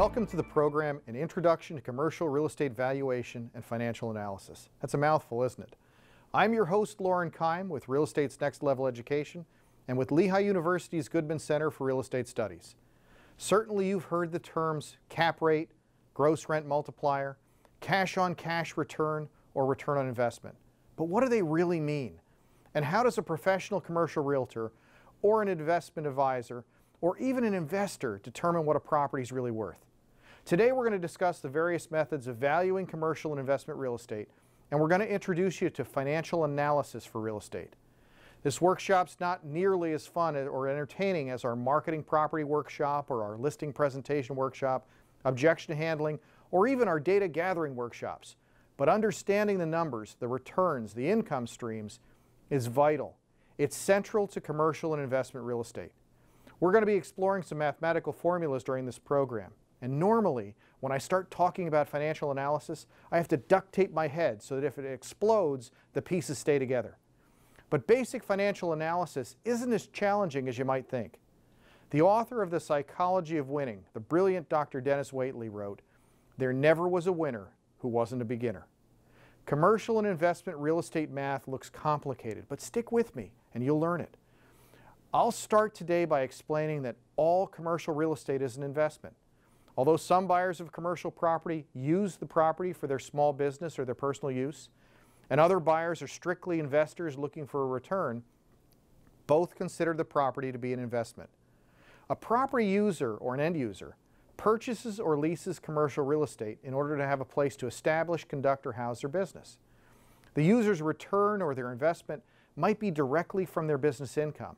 Welcome to the program, An Introduction to Commercial Real Estate Valuation and Financial Analysis. That's a mouthful, isn't it? I'm your host, Loren Keim, with Real Estate's Next Level Education and with Lehigh University's Goodman Center for Real Estate Studies. Certainly you've heard the terms cap rate, gross rent multiplier, cash on cash return, or return on investment. But what do they really mean? And how does a professional commercial realtor or an investment advisor or even an investor determine what a property is really worth? Today we're going to discuss the various methods of valuing commercial and investment real estate and we're going to introduce you to financial analysis for real estate. This workshop's not nearly as fun or entertaining as our marketing property workshop or our listing presentation workshop, objection handling, or even our data gathering workshops. But understanding the numbers, the returns, the income streams is vital. It's central to commercial and investment real estate. We're going to be exploring some mathematical formulas during this program. And normally, when I start talking about financial analysis, I have to duct tape my head so that if it explodes, the pieces stay together. But basic financial analysis isn't as challenging as you might think. The author of The Psychology of Winning, the brilliant Dr. Dennis Waitley, wrote, There never was a winner who wasn't a beginner. Commercial and investment real estate math looks complicated, but stick with me and you'll learn it. I'll start today by explaining that all commercial real estate is an investment. Although some buyers of commercial property use the property for their small business or their personal use, and other buyers are strictly investors looking for a return, both consider the property to be an investment. A property user or an end user purchases or leases commercial real estate in order to have a place to establish, conduct, or house their business. The user's return or their investment might be directly from their business income,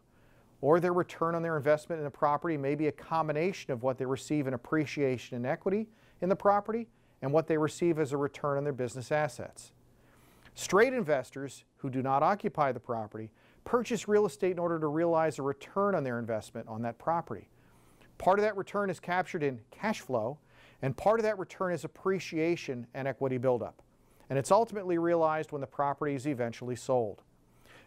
or their return on their investment in a property may be a combination of what they receive in appreciation and equity in the property and what they receive as a return on their business assets. Straight investors who do not occupy the property purchase real estate in order to realize a return on their investment on that property. Part of that return is captured in cash flow, and part of that return is appreciation and equity buildup. And it's ultimately realized when the property is eventually sold.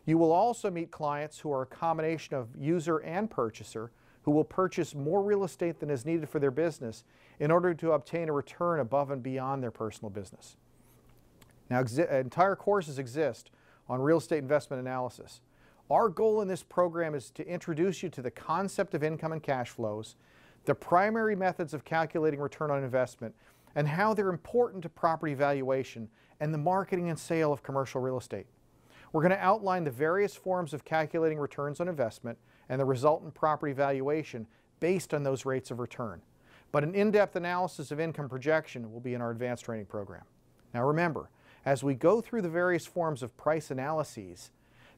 You will also meet clients who are a combination of user and purchaser who will purchase more real estate than is needed for their business in order to obtain a return above and beyond their personal business. Now, entire courses exist on real estate investment analysis. Our goal in this program is to introduce you to the concept of income and cash flows, the primary methods of calculating return on investment, and how they're important to property valuation and the marketing and sale of commercial real estate. We're going to outline the various forms of calculating returns on investment and the resultant property valuation based on those rates of return. But an in-depth analysis of income projection will be in our advanced training program. Now remember, as we go through the various forms of price analyses,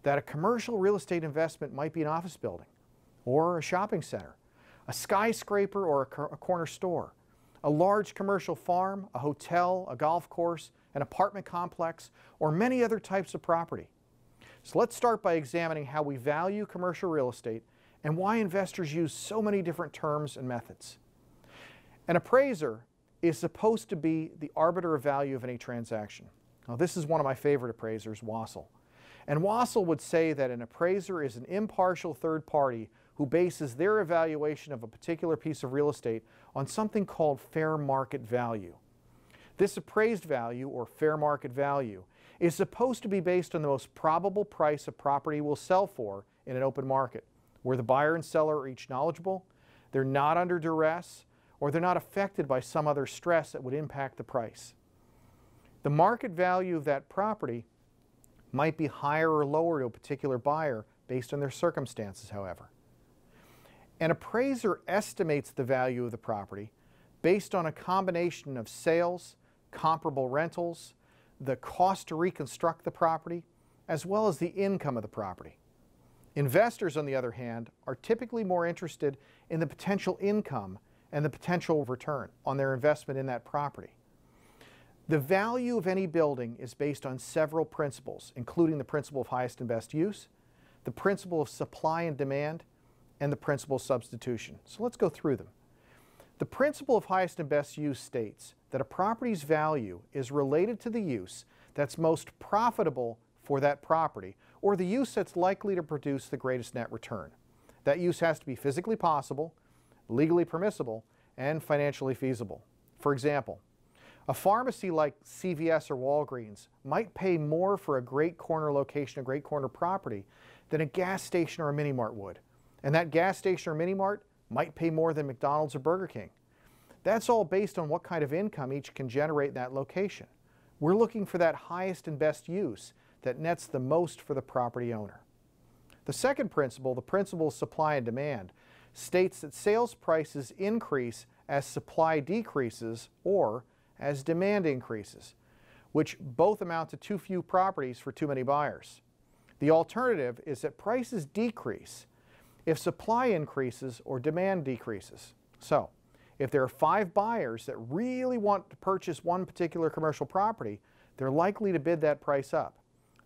that a commercial real estate investment might be an office building or a shopping center, a skyscraper or a, a corner store, a large commercial farm, a hotel, a golf course, an apartment complex, or many other types of property. So let's start by examining how we value commercial real estate and why investors use so many different terms and methods. An appraiser is supposed to be the arbiter of value of any transaction. Now this is one of my favorite appraisers, Wassel. And Wassel would say that an appraiser is an impartial third party who bases their evaluation of a particular piece of real estate on something called fair market value. This appraised value, or fair market value, is supposed to be based on the most probable price a property will sell for in an open market, where the buyer and seller are each knowledgeable, they're not under duress, or they're not affected by some other stress that would impact the price. The market value of that property might be higher or lower to a particular buyer based on their circumstances, however. An appraiser estimates the value of the property based on a combination of sales, comparable rentals, the cost to reconstruct the property, as well as the income of the property. Investors, on the other hand, are typically more interested in the potential income and the potential return on their investment in that property. The value of any building is based on several principles, including the principle of highest and best use, the principle of supply and demand, and the principle of substitution. So let's go through them. The principle of highest and best use states that a property's value is related to the use that's most profitable for that property or the use that's likely to produce the greatest net return. That use has to be physically possible, legally permissible, and financially feasible. For example, a pharmacy like CVS or Walgreens might pay more for a great corner location, a great corner property, than a gas station or a mini mart would. And that gas station or mini mart might pay more than McDonald's or Burger King. That's all based on what kind of income each can generate in that location. We're looking for that highest and best use that nets the most for the property owner. The second principle, the principle of supply and demand, states that sales prices increase as supply decreases or as demand increases, which both amount to too few properties for too many buyers. The alternative is that prices decrease if supply increases or demand decreases. So, if there are five buyers that really want to purchase one particular commercial property, they're likely to bid that price up.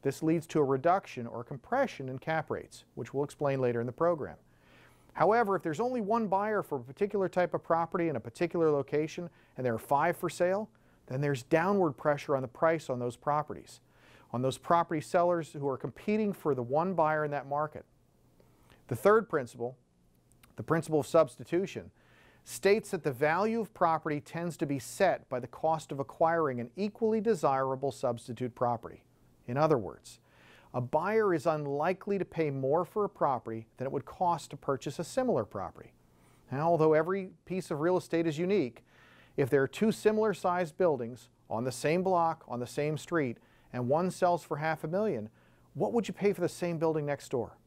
This leads to a reduction or compression in cap rates, which we'll explain later in the program. However, if there's only one buyer for a particular type of property in a particular location and there are five for sale, then there's downward pressure on the price on those properties, on those property sellers who are competing for the one buyer in that market. The third principle, the principle of substitution, states that the value of property tends to be set by the cost of acquiring an equally desirable substitute property. In other words, a buyer is unlikely to pay more for a property than it would cost to purchase a similar property. Now, although every piece of real estate is unique, if there are two similar sized buildings on the same block, on the same street, and one sells for half a million, what would you pay for the same building next door?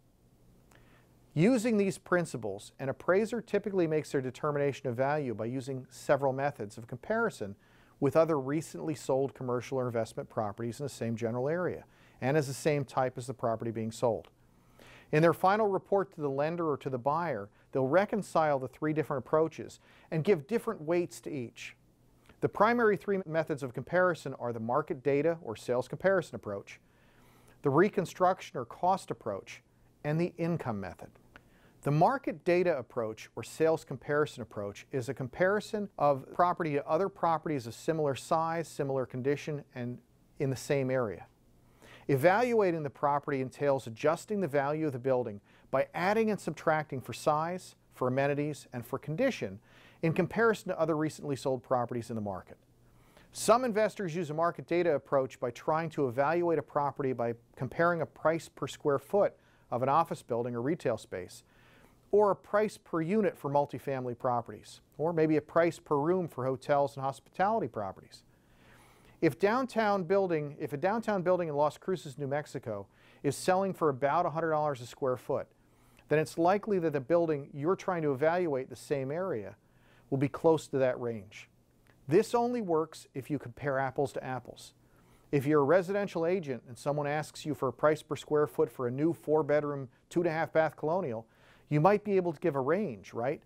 Using these principles, an appraiser typically makes their determination of value by using several methods of comparison with other recently sold commercial or investment properties in the same general area and as the same type as the property being sold. In their final report to the lender or to the buyer, they'll reconcile the three different approaches and give different weights to each. The primary three methods of comparison are the market data or sales comparison approach, the reconstruction or cost approach, and the income method. The market data approach or sales comparison approach is a comparison of property to other properties of similar size, similar condition, and in the same area. Evaluating the property entails adjusting the value of the building by adding and subtracting for size, for amenities, and for condition in comparison to other recently sold properties in the market. Some investors use a market data approach by trying to evaluate a property by comparing a price per square foot of an office building or retail space or a price per unit for multifamily properties, or maybe a price per room for hotels and hospitality properties. If downtown building, if a downtown building in Las Cruces, New Mexico is selling for about $100 a square foot, then it's likely that the building you're trying to evaluate the same area will be close to that range. This only works if you compare apples to apples. If you're a residential agent and someone asks you for a price per square foot for a new four bedroom, two and a half bath colonial, you might be able to give a range, right?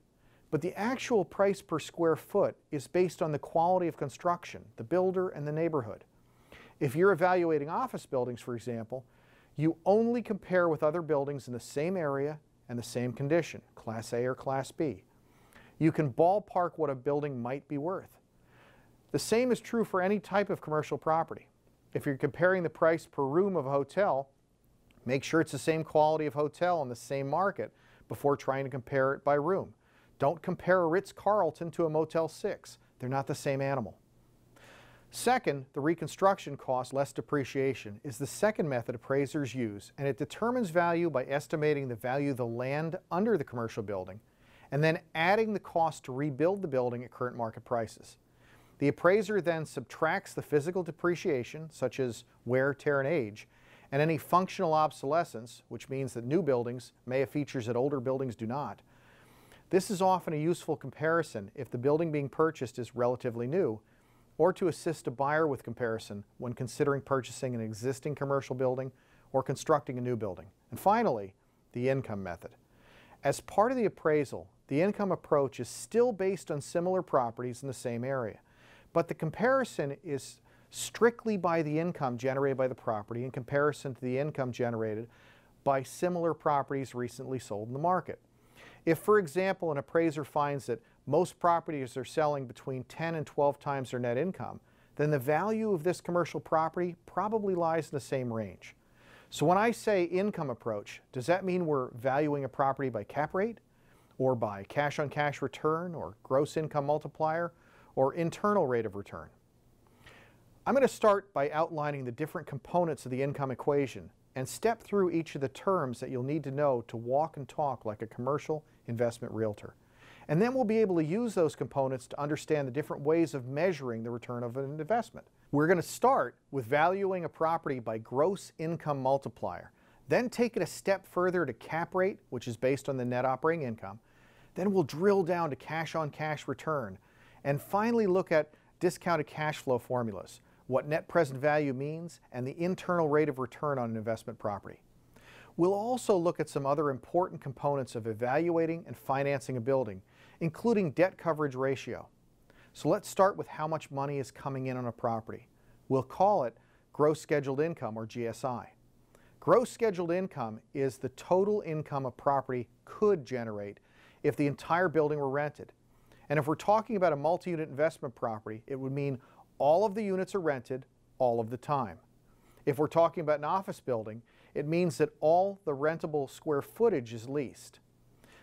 But the actual price per square foot is based on the quality of construction, the builder, and the neighborhood. If you're evaluating office buildings, for example, you only compare with other buildings in the same area and the same condition, Class A or Class B. You can ballpark what a building might be worth. The same is true for any type of commercial property. If you're comparing the price per room of a hotel, make sure it's the same quality of hotel in the same market before trying to compare it by room. Don't compare a Ritz-Carlton to a Motel 6. They're not the same animal. Second, the reconstruction cost less depreciation is the second method appraisers use, and it determines value by estimating the value of the land under the commercial building and then adding the cost to rebuild the building at current market prices. The appraiser then subtracts the physical depreciation, such as wear, tear, and age, and any functional obsolescence, which means that new buildings may have features that older buildings do not. This is often a useful comparison if the building being purchased is relatively new, or to assist a buyer with comparison when considering purchasing an existing commercial building or constructing a new building. And finally, the income method. As part of the appraisal, the income approach is still based on similar properties in the same area, but the comparison is strictly by the income generated by the property in comparison to the income generated by similar properties recently sold in the market. If, for example, an appraiser finds that most properties are selling between 10 and 12 times their net income, then the value of this commercial property probably lies in the same range. So when I say income approach, does that mean we're valuing a property by cap rate? or by cash on cash return or gross income multiplier or internal rate of return. I'm going to start by outlining the different components of the income equation and step through each of the terms that you'll need to know to walk and talk like a commercial investment realtor. And then we'll be able to use those components to understand the different ways of measuring the return of an investment. We're going to start with valuing a property by gross income multiplier, then take it a step further to cap rate, which is based on the net operating income. Then we'll drill down to cash on cash return, and finally look at discounted cash flow formulas, what net present value means, and the internal rate of return on an investment property. We'll also look at some other important components of evaluating and financing a building, including debt coverage ratio. So let's start with how much money is coming in on a property. We'll call it gross scheduled income or GSI. Gross scheduled income is the total income a property could generate if the entire building were rented. And if we're talking about a multi-unit investment property, it would mean all of the units are rented all of the time. If we're talking about an office building, it means that all the rentable square footage is leased.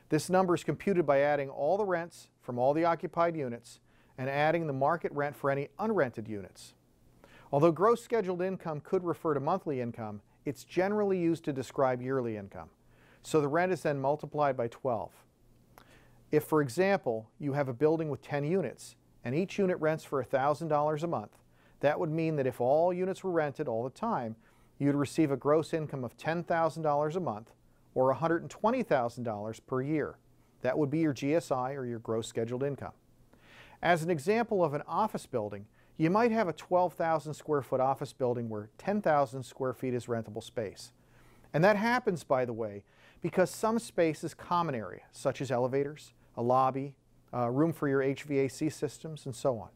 This number is computed by adding all the rents from all the occupied units and adding the market rent for any unrented units. Although gross scheduled income could refer to monthly income, it's generally used to describe yearly income. So the rent is then multiplied by 12. If, for example, you have a building with 10 units and each unit rents for $1,000 a month, that would mean that if all units were rented all the time, you'd receive a gross income of $10,000 a month or $120,000 per year. That would be your GSI or your gross scheduled income. As an example of an office building, you might have a 12,000 square foot office building where 10,000 square feet is rentable space. And that happens, by the way, because some space is common area, such as elevators, a lobby, uh, room for your HVAC systems, and so on.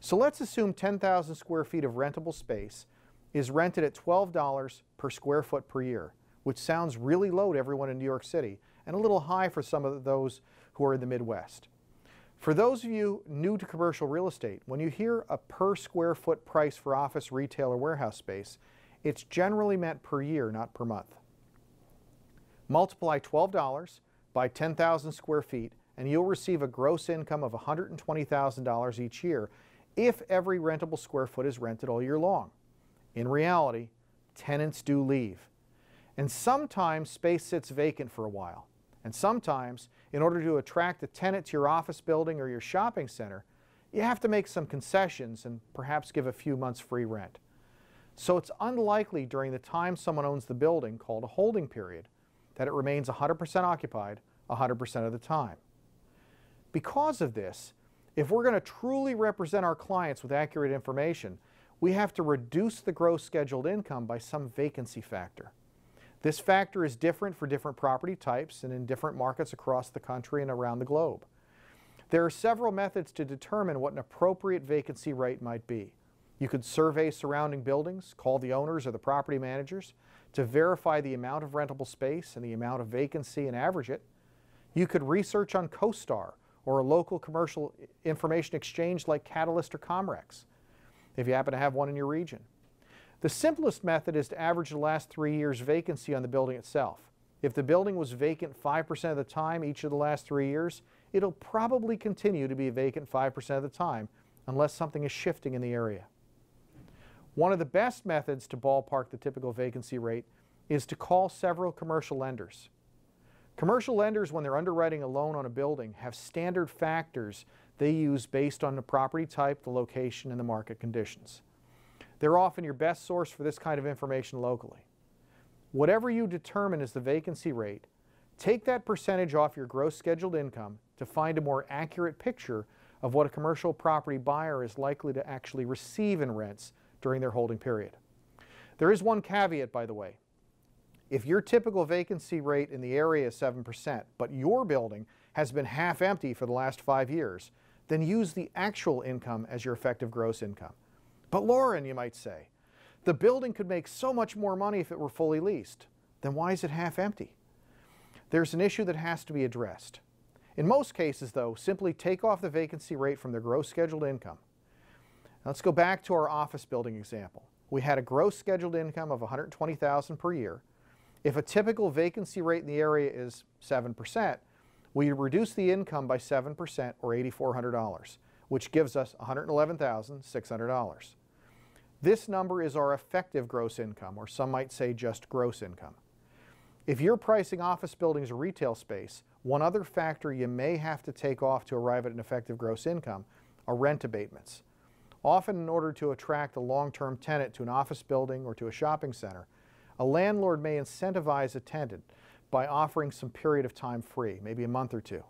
So let's assume 10,000 square feet of rentable space is rented at $12 per square foot per year, which sounds really low to everyone in New York City and a little high for some of those who are in the Midwest. For those of you new to commercial real estate, when you hear a per square foot price for office, retail, or warehouse space, it's generally meant per year, not per month. Multiply $12 by 10,000 square feet and you'll receive a gross income of $120,000 each year if every rentable square foot is rented all year long. In reality, tenants do leave. And sometimes space sits vacant for a while. And sometimes, in order to attract a tenant to your office building or your shopping center, you have to make some concessions and perhaps give a few months free rent. So it's unlikely during the time someone owns the building, called a holding period, that it remains 100% occupied 100% of the time. Because of this, if we're going to truly represent our clients with accurate information, we have to reduce the gross scheduled income by some vacancy factor. This factor is different for different property types and in different markets across the country and around the globe. There are several methods to determine what an appropriate vacancy rate might be. You could survey surrounding buildings, call the owners or the property managers to verify the amount of rentable space and the amount of vacancy and average it. You could research on CoStar or a local commercial information exchange like Catylist or Comrex, if you happen to have one in your region. The simplest method is to average the last three years vacancy on the building itself. If the building was vacant 5% of the time each of the last three years, it'll probably continue to be vacant 5% of the time unless something is shifting in the area. One of the best methods to ballpark the typical vacancy rate is to call several commercial lenders. Commercial lenders, when they're underwriting a loan on a building, have standard factors they use based on the property type, the location, and the market conditions. They're often your best source for this kind of information locally. Whatever you determine is the vacancy rate, take that percentage off your gross scheduled income to find a more accurate picture of what a commercial property buyer is likely to actually receive in rents during their holding period. There is one caveat, by the way. If your typical vacancy rate in the area is 7%, but your building has been half empty for the last five years, then use the actual income as your effective gross income. But Loren, you might say, the building could make so much more money if it were fully leased. Then why is it half empty? There's an issue that has to be addressed. In most cases, though, simply take off the vacancy rate from the gross scheduled income. Let's go back to our office building example. We had a gross scheduled income of 120,000 per year. If a typical vacancy rate in the area is 7%, we reduce the income by 7% or $8,400, which gives us $111,600. This number is our effective gross income, or some might say just gross income. If you're pricing office buildings or retail space, one other factor you may have to take off to arrive at an effective gross income are rent abatements. Often in order to attract a long-term tenant to an office building or to a shopping center, a landlord may incentivize a tenant by offering some period of time free, maybe a month or two.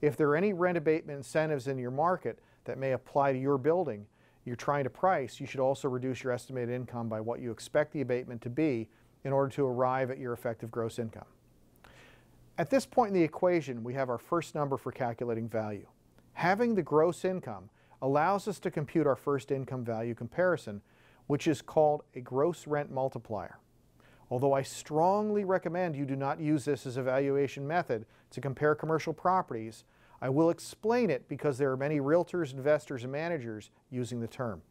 If there are any rent abatement incentives in your market that may apply to your building you're trying to price, you should also reduce your estimated income by what you expect the abatement to be in order to arrive at your effective gross income. At this point in the equation, we have our first number for calculating value. Having the gross income allows us to compute our first income value comparison, which is called a gross rent multiplier. Although I strongly recommend you do not use this as a valuation method to compare commercial properties, I will explain it because there are many realtors, investors, and managers using the term.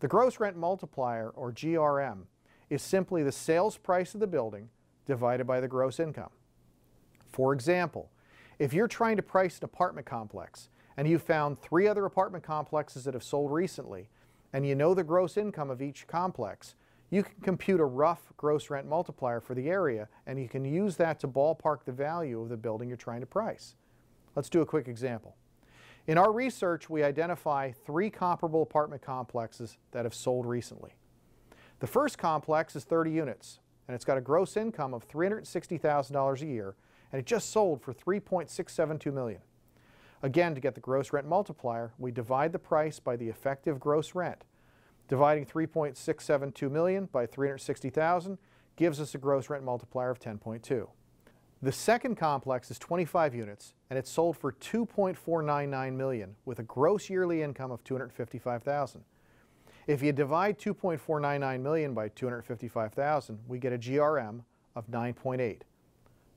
The gross rent multiplier, or GRM, is simply the sales price of the building divided by the gross income. For example, if you're trying to price an apartment complex and you found three other apartment complexes that have sold recently, and you know the gross income of each complex, you can compute a rough gross rent multiplier for the area and you can use that to ballpark the value of the building you're trying to price. Let's do a quick example. In our research, we identify three comparable apartment complexes that have sold recently. The first complex is 30 units, and it's got a gross income of $360,000 a year, and it just sold for 3.672 million. Again, to get the gross rent multiplier, we divide the price by the effective gross rent. Dividing 3.672 million by 360,000 gives us a gross rent multiplier of 10.2. The second complex is 25 units and it's sold for 2.499 million with a gross yearly income of 255,000. If you divide 2.499 million by 255,000, we get a GRM of 9.8.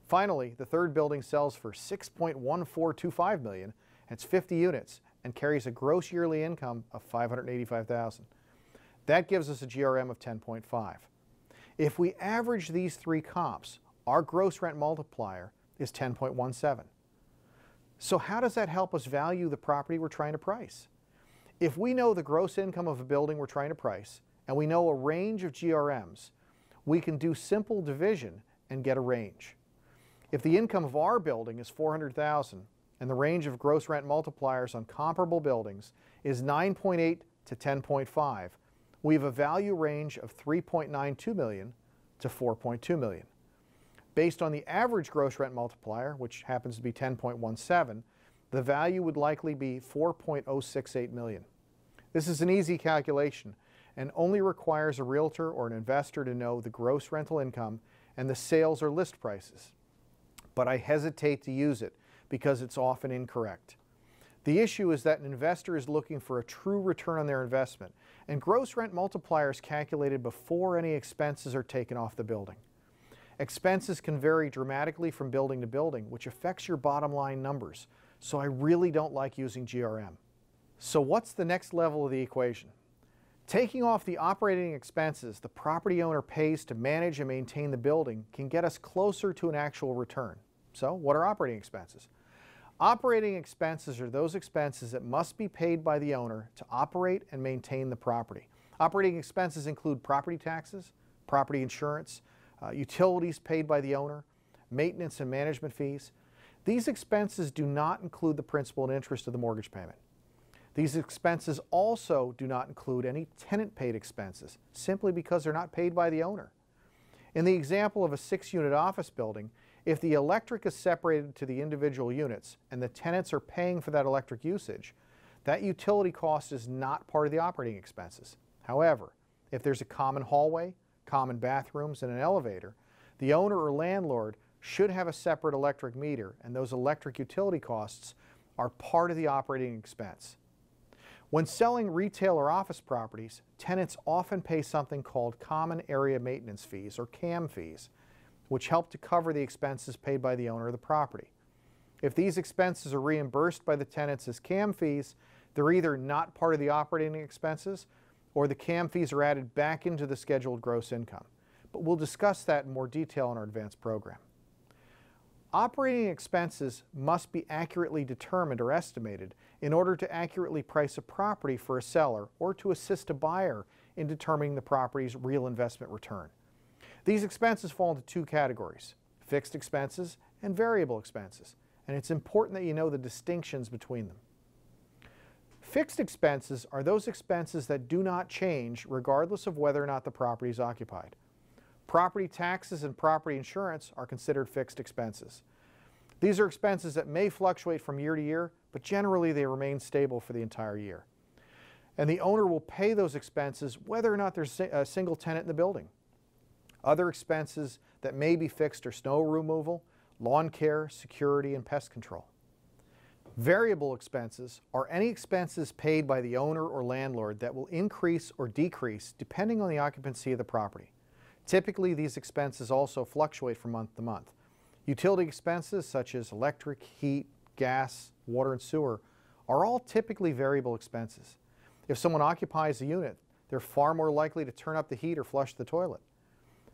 Finally, the third building sells for 6.1425 million. It's 50 units and carries a gross yearly income of 585,000. That gives us a GRM of 10.5. If we average these three comps, our gross rent multiplier is 10.17. So how does that help us value the property we're trying to price? If we know the gross income of a building we're trying to price, and we know a range of GRMs, we can do simple division and get a range. If the income of our building is 400,000 and the range of gross rent multipliers on comparable buildings is 9.8 to 10.5, we have a value range of 3.92 million to 4.2 million. Based on the average gross rent multiplier, which happens to be 10.17, the value would likely be 4.068 million. This is an easy calculation and only requires a realtor or an investor to know the gross rental income and the sales or list prices. But I hesitate to use it because it's often incorrect. The issue is that an investor is looking for a true return on their investment, and gross rent multipliers calculated before any expenses are taken off the building. Expenses can vary dramatically from building to building, which affects your bottom line numbers. So I really don't like using GRM. So what's the next level of the equation? Taking off the operating expenses the property owner pays to manage and maintain the building can get us closer to an actual return. So what are operating expenses? Operating expenses are those expenses that must be paid by the owner to operate and maintain the property. Operating expenses include property taxes, property insurance, uh, utilities paid by the owner, maintenance and management fees. These expenses do not include the principal and interest of the mortgage payment. These expenses also do not include any tenant paid expenses, simply because they're not paid by the owner. In the example of a six unit office building, if the electric is separated to the individual units and the tenants are paying for that electric usage, that utility cost is not part of the operating expenses. However, if there's a common hallway, common bathrooms, and an elevator, the owner or landlord should have a separate electric meter, and those electric utility costs are part of the operating expense. When selling retail or office properties, tenants often pay something called Common Area Maintenance Fees, or CAM fees, which help to cover the expenses paid by the owner of the property. If these expenses are reimbursed by the tenants as CAM fees, they're either not part of the operating expenses or the CAM fees are added back into the scheduled gross income. But we'll discuss that in more detail in our advanced program. Operating expenses must be accurately determined or estimated in order to accurately price a property for a seller or to assist a buyer in determining the property's real investment return. These expenses fall into two categories, fixed expenses and variable expenses, and it's important that you know the distinctions between them. Fixed expenses are those expenses that do not change regardless of whether or not the property is occupied. Property taxes and property insurance are considered fixed expenses. These are expenses that may fluctuate from year to year, but generally they remain stable for the entire year. And the owner will pay those expenses whether or not there's a single tenant in the building. Other expenses that may be fixed are snow removal, lawn care, security, and pest control. Variable expenses are any expenses paid by the owner or landlord that will increase or decrease depending on the occupancy of the property. Typically, these expenses also fluctuate from month to month. Utility expenses such as electric, heat, gas, water, and sewer are all typically variable expenses. If someone occupies a unit, they're far more likely to turn up the heat or flush the toilet.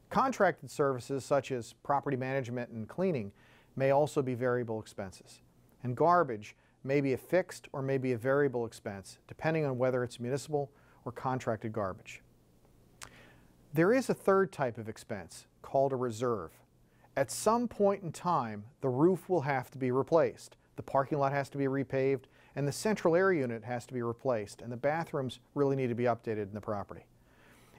Contracted services such as property management and cleaning may also be variable expenses. And garbage may be a fixed or may be a variable expense, depending on whether it's municipal or contracted garbage. There is a third type of expense called a reserve. At some point in time, the roof will have to be replaced. The parking lot has to be repaved, and the central air unit has to be replaced, and the bathrooms really need to be updated in the property.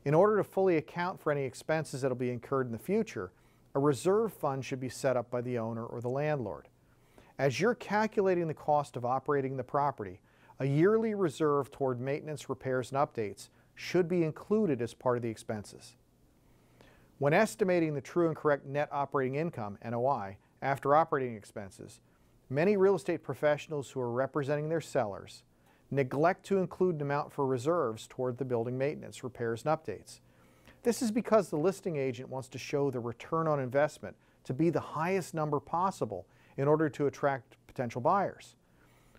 In order to fully account for any expenses that will be incurred in the future, a reserve fund should be set up by the owner or the landlord. As you're calculating the cost of operating the property, a yearly reserve toward maintenance, repairs, and updates should be included as part of the expenses. When estimating the true and correct net operating income, NOI, after operating expenses, many real estate professionals who are representing their sellers neglect to include an amount for reserves toward the building maintenance, repairs, and updates. This is because the listing agent wants to show the return on investment to be the highest number possible in order to attract potential buyers.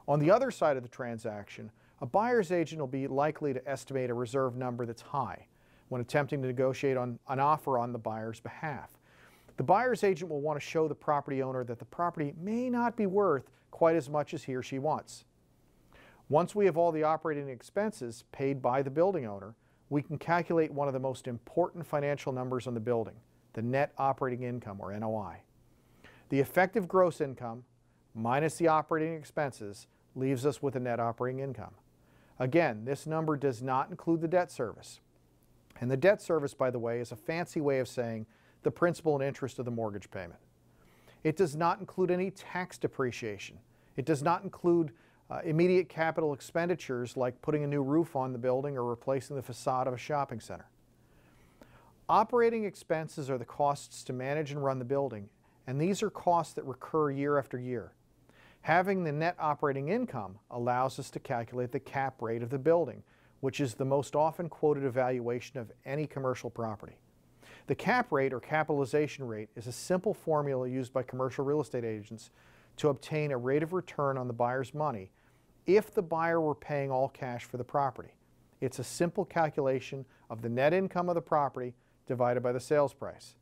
On the other side of the transaction, a buyer's agent will be likely to estimate a reserve number that's high when attempting to negotiate on an offer on the buyer's behalf. The buyer's agent will want to show the property owner that the property may not be worth quite as much as he or she wants. Once we have all the operating expenses paid by the building owner, we can calculate one of the most important financial numbers on the building, the net operating income or NOI. The effective gross income minus the operating expenses leaves us with a net operating income. Again, this number does not include the debt service. And the debt service, by the way, is a fancy way of saying the principal and interest of the mortgage payment. It does not include any tax depreciation. It does not include uh, immediate capital expenditures like putting a new roof on the building or replacing the facade of a shopping center. Operating expenses are the costs to manage and run the building, and these are costs that recur year after year. Having the net operating income allows us to calculate the cap rate of the building, which is the most often quoted evaluation of any commercial property. The cap rate or capitalization rate is a simple formula used by commercial real estate agents to obtain a rate of return on the buyer's money if the buyer were paying all cash for the property. It's a simple calculation of the net income of the property divided by the sales price.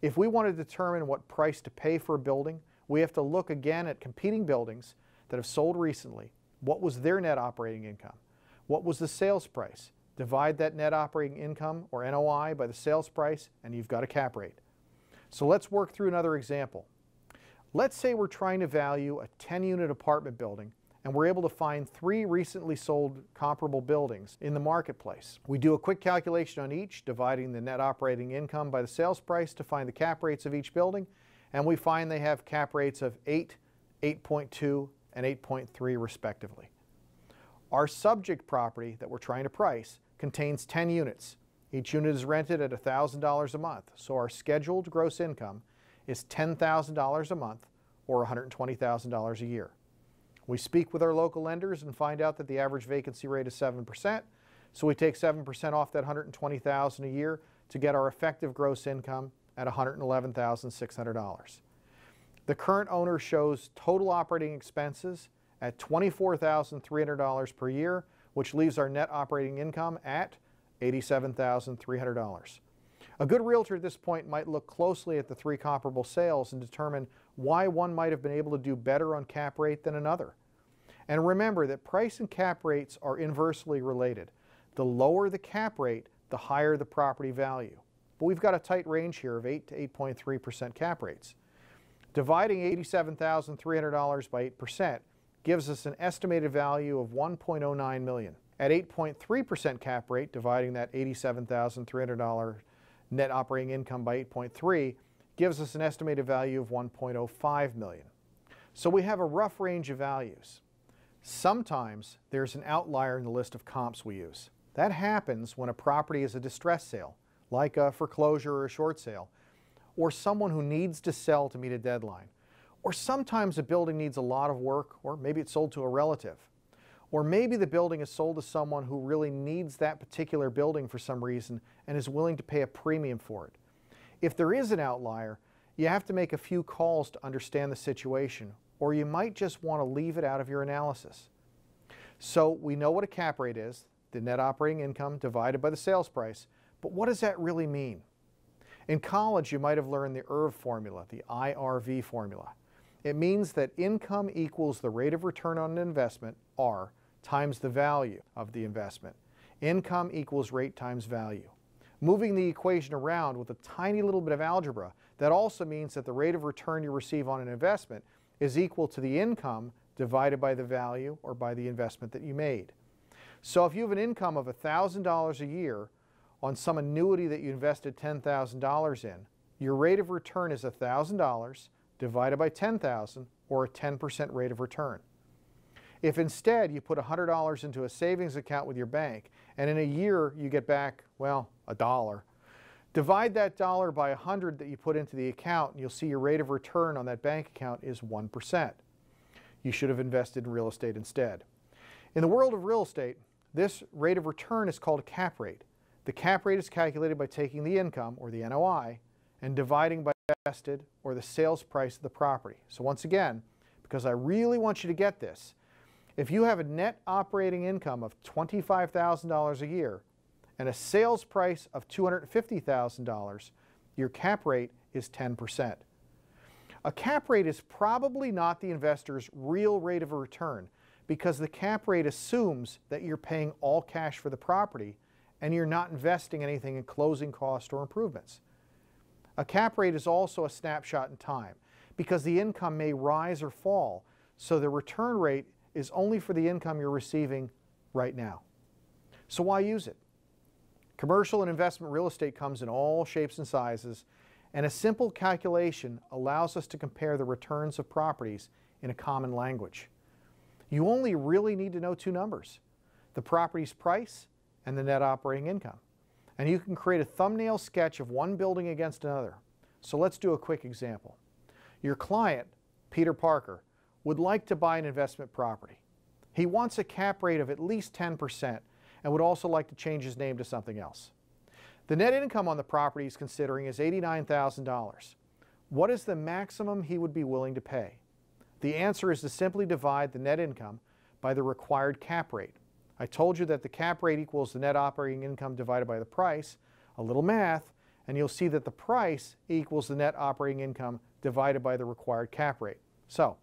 If we want to determine what price to pay for a building, we have to look again at competing buildings that have sold recently. What was their net operating income? What was the sales price? Divide that net operating income or NOI by the sales price and you've got a cap rate. So let's work through another example. Let's say we're trying to value a 10 unit apartment building and we're able to find three recently sold comparable buildings in the marketplace. We do a quick calculation on each, dividing the net operating income by the sales price to find the cap rates of each building, and we find they have cap rates of 8, 8.2, and 8.3 respectively. Our subject property that we're trying to price contains 10 units. Each unit is rented at $1,000 a month, so our scheduled gross income is $10,000 a month or $120,000 a year. We speak with our local lenders and find out that the average vacancy rate is 7%, so we take 7% off that $120,000 a year to get our effective gross income at $111,600. The current owner shows total operating expenses at $24,300 per year, which leaves our net operating income at $87,300. A good realtor at this point might look closely at the three comparable sales and determine why one might have been able to do better on cap rate than another. And remember that price and cap rates are inversely related. The lower the cap rate, the higher the property value. But we've got a tight range here of 8 to 8.3% cap rates. Dividing $87,300 by 8% gives us an estimated value of 1.09 million. At 8.3% cap rate, dividing that $87,300 net operating income by 8.3 gives us an estimated value of 1.05 million. So we have a rough range of values. Sometimes there's an outlier in the list of comps we use. That happens when a property is a distress sale, like a foreclosure or a short sale, or someone who needs to sell to meet a deadline. Or sometimes a building needs a lot of work, or maybe it's sold to a relative. Or maybe the building is sold to someone who really needs that particular building for some reason and is willing to pay a premium for it. If there is an outlier, you have to make a few calls to understand the situation, or you might just want to leave it out of your analysis. So we know what a cap rate is, the net operating income divided by the sales price, but what does that really mean? In college, you might have learned the IRV formula, the IRV formula. It means that income equals the rate of return on an investment, R, times the value of the investment. Income equals rate times value. Moving the equation around with a tiny little bit of algebra, that also means that the rate of return you receive on an investment is equal to the income divided by the value or by the investment that you made. So if you have an income of $1,000 a year on some annuity that you invested $10,000 in, your rate of return is $1,000 divided by 10,000 or a 10% rate of return. If instead you put $100 into a savings account with your bank and in a year you get back, well, a dollar, divide that dollar by 100 that you put into the account and you'll see your rate of return on that bank account is 1%. You should have invested in real estate instead. In the world of real estate, this rate of return is called a cap rate. The cap rate is calculated by taking the income, or the NOI, and dividing by invested or the sales price of the property. So once again, because I really want you to get this, if you have a net operating income of $25,000 a year and a sales price of $250,000, your cap rate is 10%. A cap rate is probably not the investor's real rate of return because the cap rate assumes that you're paying all cash for the property and you're not investing anything in closing costs or improvements. A cap rate is also a snapshot in time because the income may rise or fall, so the return rate is only for the income you're receiving right now. So why use it? Commercial and investment real estate comes in all shapes and sizes, and a simple calculation allows us to compare the returns of properties in a common language. You only really need to know two numbers, the property's price and the net operating income. And you can create a thumbnail sketch of one building against another. So let's do a quick example. Your client, Peter Parker, would like to buy an investment property. He wants a cap rate of at least 10% and would also like to change his name to something else. The net income on the property he's considering is $89,000. What is the maximum he would be willing to pay? The answer is to simply divide the net income by the required cap rate. I told you that the cap rate equals the net operating income divided by the price. A little math, and you'll see that the price equals the net operating income divided by the required cap rate. So,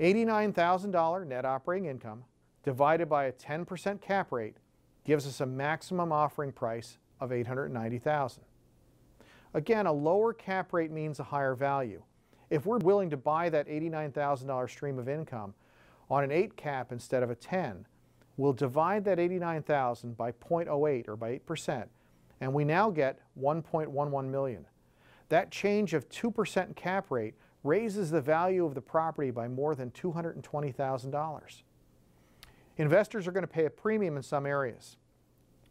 $89,000 net operating income divided by a 10% cap rate gives us a maximum offering price of $890,000. Again, a lower cap rate means a higher value. If we're willing to buy that $89,000 stream of income on an 8 cap instead of a 10, We'll divide that $89,000 by 0.08 or by 8%, and we now get 1.11 million. That change of 2% cap rate raises the value of the property by more than $220,000. Investors are going to pay a premium in some areas.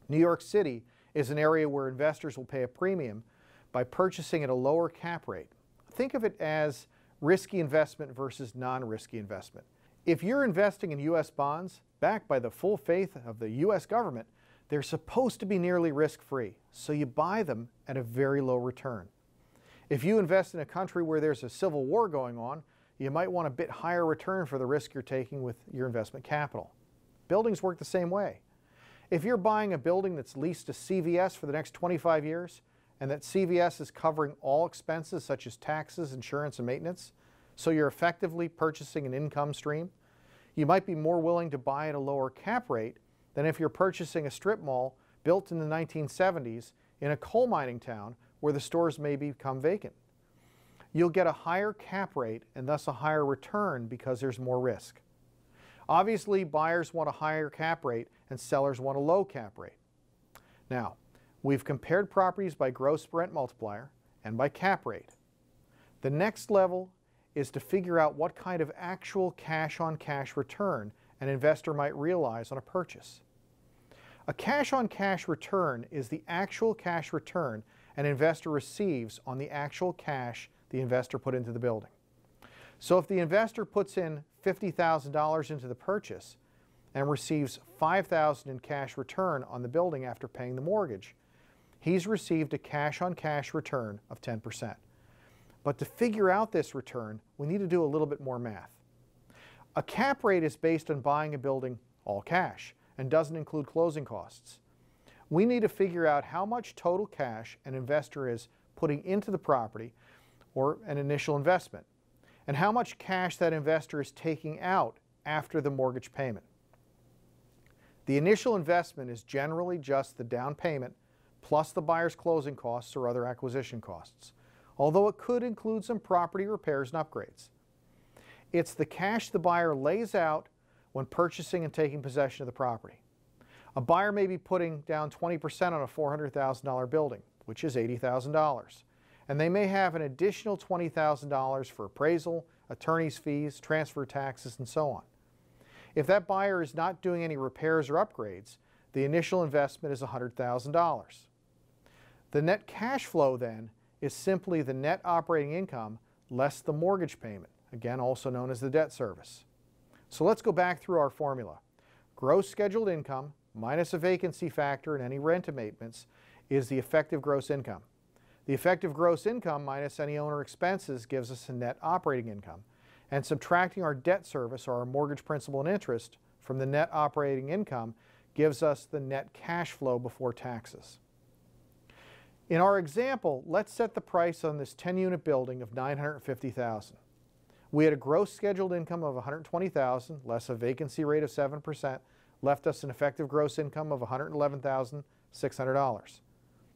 New York City is an area where investors will pay a premium by purchasing at a lower cap rate. Think of it as risky investment versus non-risky investment. If you're investing in U.S. bonds, backed by the full faith of the U.S. government, they're supposed to be nearly risk-free, so you buy them at a very low return. If you invest in a country where there's a civil war going on, you might want a bit higher return for the risk you're taking with your investment capital. Buildings work the same way. If you're buying a building that's leased to CVS for the next 25 years, and that CVS is covering all expenses such as taxes, insurance, and maintenance, so you're effectively purchasing an income stream. You might be more willing to buy at a lower cap rate than if you're purchasing a strip mall built in the 1970s in a coal mining town where the stores may become vacant. You'll get a higher cap rate and thus a higher return because there's more risk. Obviously, buyers want a higher cap rate and sellers want a low cap rate. Now, we've compared properties by gross rent multiplier and by cap rate. The next level is to figure out what kind of actual cash on cash return an investor might realize on a purchase. A cash on cash return is the actual cash return an investor receives on the actual cash the investor put into the building. So if the investor puts in $50,000 into the purchase and receives $5,000 in cash return on the building after paying the mortgage, he's received a cash on cash return of 10%. But to figure out this return, we need to do a little bit more math. A cap rate is based on buying a building all cash and doesn't include closing costs. We need to figure out how much total cash an investor is putting into the property or an initial investment and how much cash that investor is taking out after the mortgage payment. The initial investment is generally just the down payment plus the buyer's closing costs or other acquisition costs, although it could include some property repairs and upgrades. It's the cash the buyer lays out when purchasing and taking possession of the property. A buyer may be putting down 20% on a $400,000 building, which is $80,000 and they may have an additional $20,000 for appraisal, attorney's fees, transfer taxes, and so on. If that buyer is not doing any repairs or upgrades, the initial investment is $100,000. The net cash flow then is simply the net operating income less the mortgage payment, again also known as the debt service. So let's go back through our formula. Gross scheduled income minus a vacancy factor and any rent abatements is the effective gross income. The effective gross income minus any owner expenses gives us a net operating income. And subtracting our debt service or our mortgage principal and interest from the net operating income gives us the net cash flow before taxes. In our example, let's set the price on this 10-unit building of 950,000. We had a gross scheduled income of 120,000 less a vacancy rate of 7% left us an effective gross income of $111,600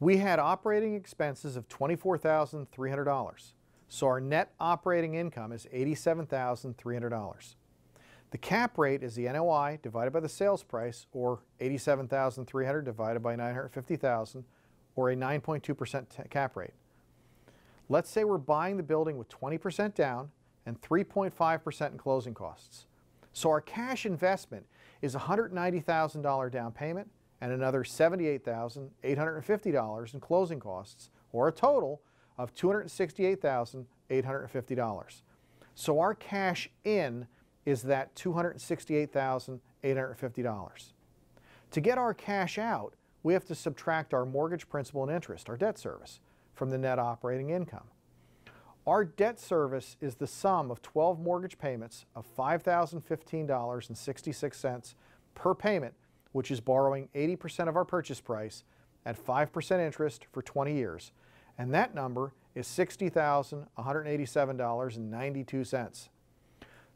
we had operating expenses of $24,300. So our net operating income is $87,300. The cap rate is the NOI divided by the sales price, or 87,300 divided by 950,000, or a 9.2% cap rate. Let's say we're buying the building with 20% down and 3.5% in closing costs. So our cash investment is $190,000 down payment and another $78,850 in closing costs, or a total of $268,850. So our cash in is that $268,850. To get our cash out, we have to subtract our mortgage principal and interest, our debt service, from the net operating income. Our debt service is the sum of 12 mortgage payments of $5,015.66 per payment which is borrowing 80% of our purchase price at 5% interest for 20 years. And that number is $60,187.92.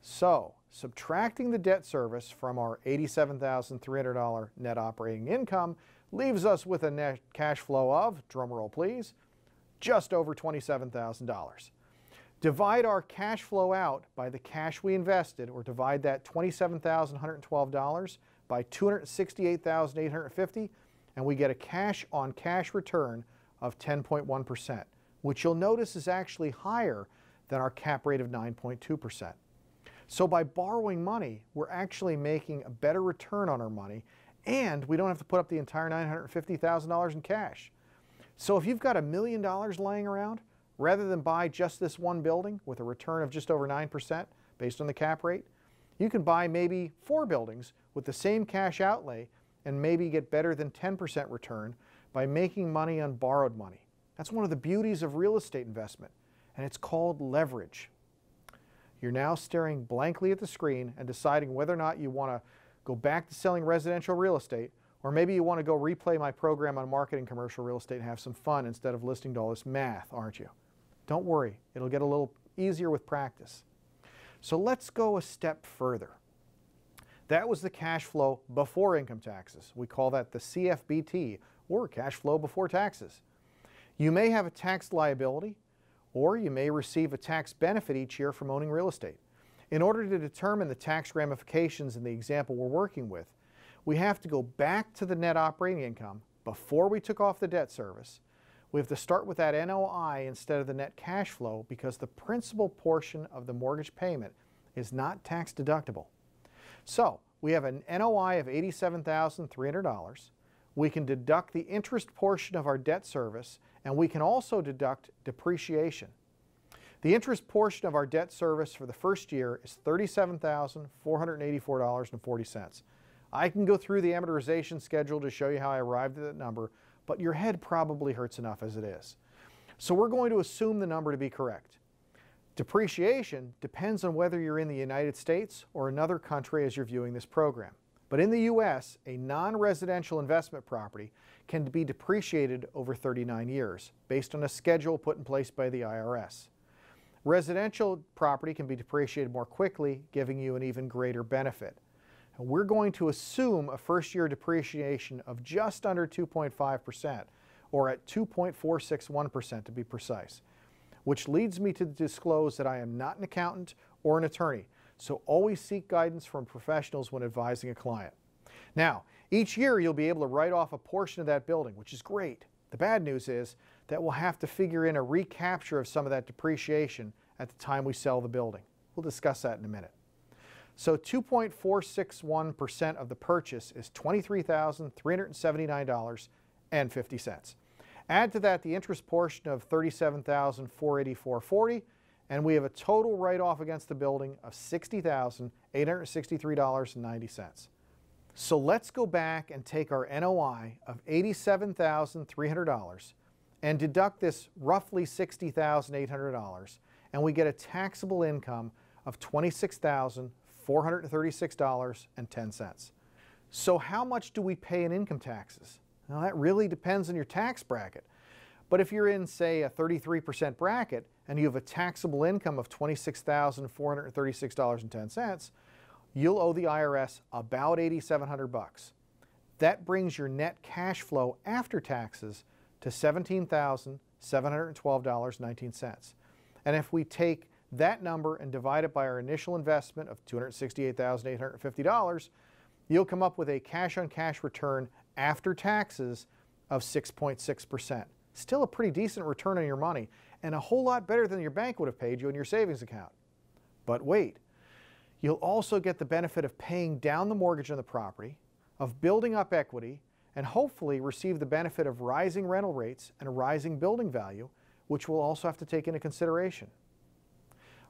So, subtracting the debt service from our $87,300 net operating income leaves us with a net cash flow of, drumroll please, just over $27,000. Divide our cash flow out by the cash we invested, or divide that $27,112 by 268,850 and we get a cash on cash return of 10.1%, which you'll notice is actually higher than our cap rate of 9.2%. So by borrowing money, we're actually making a better return on our money and we don't have to put up the entire $950,000 in cash. So if you've got a million dollars laying around, rather than buy just this one building with a return of just over 9% based on the cap rate, you can buy maybe four buildings with the same cash outlay and maybe get better than 10% return by making money on borrowed money. That's one of the beauties of real estate investment, and it's called leverage. You're now staring blankly at the screen and deciding whether or not you want to go back to selling residential real estate Or maybe you want to go replay my program on marketing commercial real estate and have some fun instead of listening to all this math, aren't you? Don't worry, it'll get a little easier with practice. So let's go a step further. That was the cash flow before income taxes. We call that the CFBT, or cash flow before taxes. You may have a tax liability, or you may receive a tax benefit each year from owning real estate. In order to determine the tax ramifications in the example we're working with, we have to go back to the net operating income before we took off the debt service. We have to start with that NOI instead of the net cash flow because the principal portion of the mortgage payment is not tax deductible. So we have an NOI of $87,300. We can deduct the interest portion of our debt service and we can also deduct depreciation. The interest portion of our debt service for the first year is $37,484.40. I can go through the amortization schedule to show you how I arrived at that number, but your head probably hurts enough as it is. So we're going to assume the number to be correct. Depreciation depends on whether you're in the United States or another country as you're viewing this program. But in the U.S., a non-residential investment property can be depreciated over 39 years based on a schedule put in place by the IRS. Residential property can be depreciated more quickly, giving you an even greater benefit. We're going to assume a first year depreciation of just under 2.5%, or at 2.461% to be precise, which leads me to disclose that I am not an accountant or an attorney, so always seek guidance from professionals when advising a client. Now, each year you'll be able to write off a portion of that building, which is great. The bad news is that we'll have to figure in a recapture of some of that depreciation at the time we sell the building. We'll discuss that in a minute. So 2.461% of the purchase is $23,379.50. Add to that the interest portion of $37,484.40 and we have a total write-off against the building of $60,863.90. So let's go back and take our NOI of $87,300 and deduct this roughly $60,800 and we get a taxable income of $26,436.10. So how much do we pay in income taxes? Now that really depends on your tax bracket. But if you're in, say, a 33% bracket and you have a taxable income of $26,436.10, you'll owe the IRS about 8,700 bucks. That brings your net cash flow after taxes to $17,712.19. And if we take that number and divide it by our initial investment of $268,850, you'll come up with a cash on cash return after taxes of 6.6%. Still a pretty decent return on your money and a whole lot better than your bank would have paid you in your savings account. But wait, you'll also get the benefit of paying down the mortgage on the property, of building up equity, and hopefully receive the benefit of rising rental rates and a rising building value, which we'll also have to take into consideration.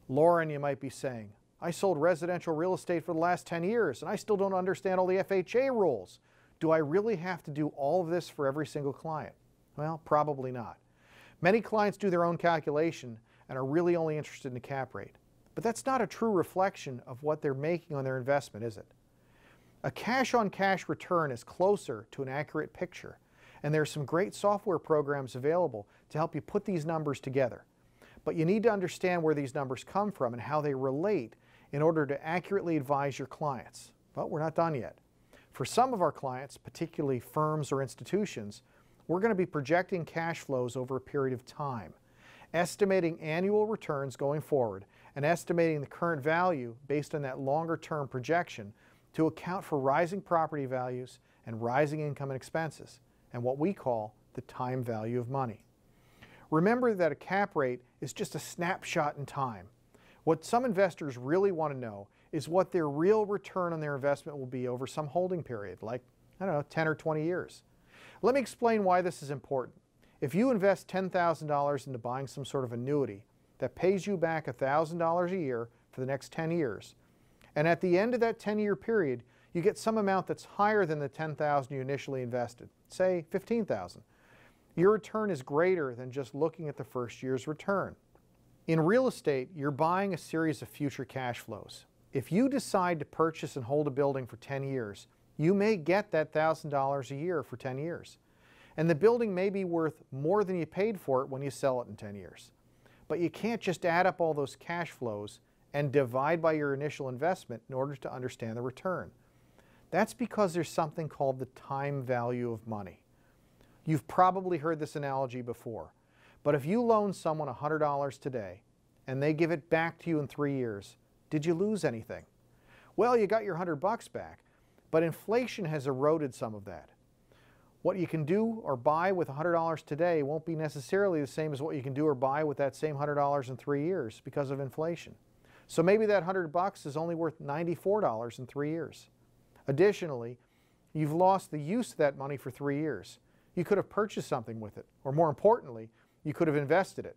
Loren, you might be saying, I sold residential real estate for the last 10 years and I still don't understand all the FHA rules. Do I really have to do all of this for every single client? Well, probably not. Many clients do their own calculation and are really only interested in the cap rate. But that's not a true reflection of what they're making on their investment, is it? A cash on cash return is closer to an accurate picture, and there are some great software programs available to help you put these numbers together. But you need to understand where these numbers come from and how they relate in order to accurately advise your clients. But we're not done yet. For some of our clients, particularly firms or institutions, we're going to be projecting cash flows over a period of time, estimating annual returns going forward, and estimating the current value based on that longer term projection to account for rising property values and rising income and expenses, and what we call the time value of money. Remember that a cap rate is just a snapshot in time. What some investors really want to know is what their real return on their investment will be over some holding period, like, I don't know, 10 or 20 years. Let me explain why this is important. If you invest $10,000 into buying some sort of annuity that pays you back $1,000 a year for the next 10 years, and at the end of that 10-year period, you get some amount that's higher than the 10,000 you initially invested, say 15,000. Your return is greater than just looking at the first year's return. In real estate, you're buying a series of future cash flows. If you decide to purchase and hold a building for 10 years, You may get that $1,000 a year for 10 years. And the building may be worth more than you paid for it when you sell it in 10 years. But you can't just add up all those cash flows and divide by your initial investment in order to understand the return. That's because there's something called the time value of money. You've probably heard this analogy before, but if you loan someone $100 today and they give it back to you in three years, did you lose anything? Well, you got your 100 bucks back, but inflation has eroded some of that. What you can do or buy with $100 today won't be necessarily the same as what you can do or buy with that same $100 in three years because of inflation. So maybe that 100 bucks is only worth $94 in three years. Additionally, you've lost the use of that money for three years. You could have purchased something with it, or more importantly, you could have invested it.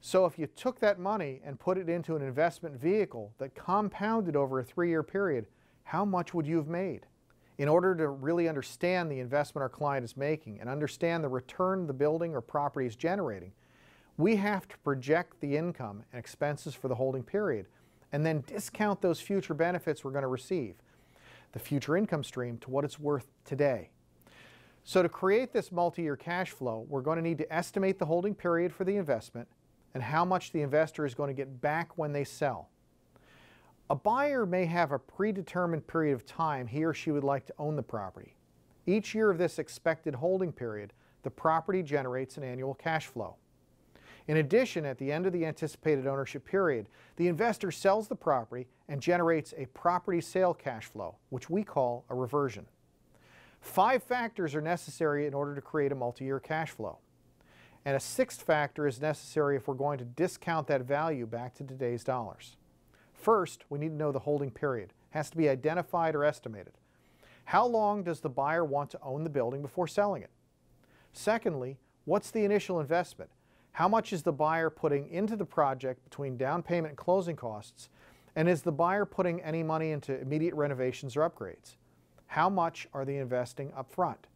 So if you took that money and put it into an investment vehicle that compounded over a three-year period, how much would you have made? In order to really understand the investment our client is making and understand the return the building or property is generating, we have to project the income and expenses for the holding period and then discount those future benefits we're going to receive, the future income stream, to what it's worth today. So to create this multi-year cash flow, we're going to need to estimate the holding period for the investment and how much the investor is going to get back when they sell. A buyer may have a predetermined period of time he or she would like to own the property. Each year of this expected holding period, the property generates an annual cash flow. In addition, at the end of the anticipated ownership period, the investor sells the property and generates a property sale cash flow, which we call a reversion. Five factors are necessary in order to create a multi-year cash flow. And a sixth factor is necessary if we're going to discount that value back to today's dollars. First, we need to know the holding period. It has to be identified or estimated. How long does the buyer want to own the building before selling it? Secondly, what's the initial investment? How much is the buyer putting into the project between down payment and closing costs? And is the buyer putting any money into immediate renovations or upgrades? How much are they investing up front?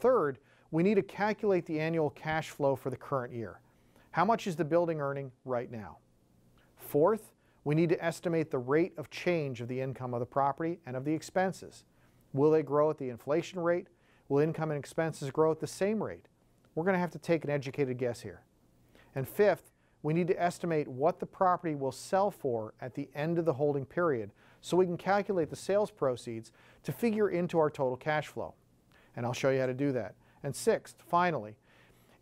Third, we need to calculate the annual cash flow for the current year. How much is the building earning right now? Fourth, we need to estimate the rate of change of the income of the property and of the expenses. Will they grow at the inflation rate? Will income and expenses grow at the same rate? We're going to have to take an educated guess here. And fifth, we need to estimate what the property will sell for at the end of the holding period so we can calculate the sales proceeds to figure into our total cash flow. And I'll show you how to do that. And sixth, finally,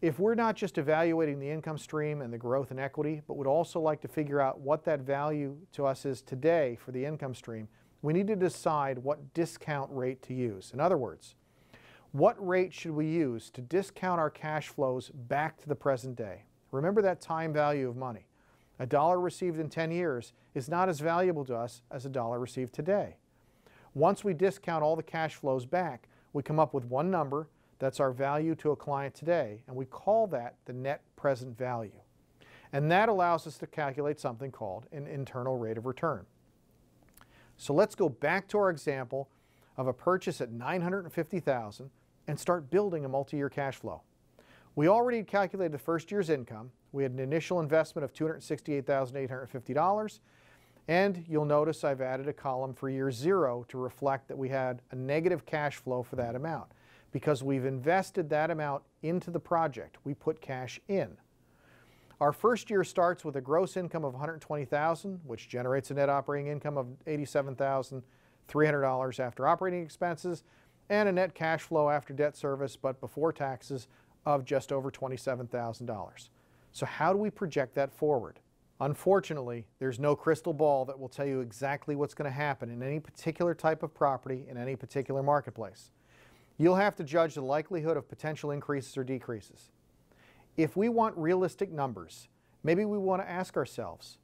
if we're not just evaluating the income stream and the growth in equity, but would also like to figure out what that value to us is today for the income stream, we need to decide what discount rate to use. In other words, what rate should we use to discount our cash flows back to the present day? Remember that time value of money. A dollar received in 10 years is not as valuable to us as a dollar received today. Once we discount all the cash flows back, we come up with one number that's our value to a client today, and we call that the net present value. And that allows us to calculate something called an internal rate of return. So let's go back to our example of a purchase at 950,000 and start building a multi-year cash flow. We already calculated the first year's income. We had an initial investment of $268,850. And you'll notice I've added a column for year zero to reflect that we had a negative cash flow for that amount. Because we've invested that amount into the project, we put cash in. Our first year starts with a gross income of 120,000, which generates a net operating income of $87,300 after operating expenses, and a net cash flow after debt service but before taxes of just over $27,000. So how do we project that forward? Unfortunately, there's no crystal ball that will tell you exactly what's going to happen in any particular type of property in any particular marketplace. You'll have to judge the likelihood of potential increases or decreases. If we want realistic numbers, maybe we want to ask ourselves,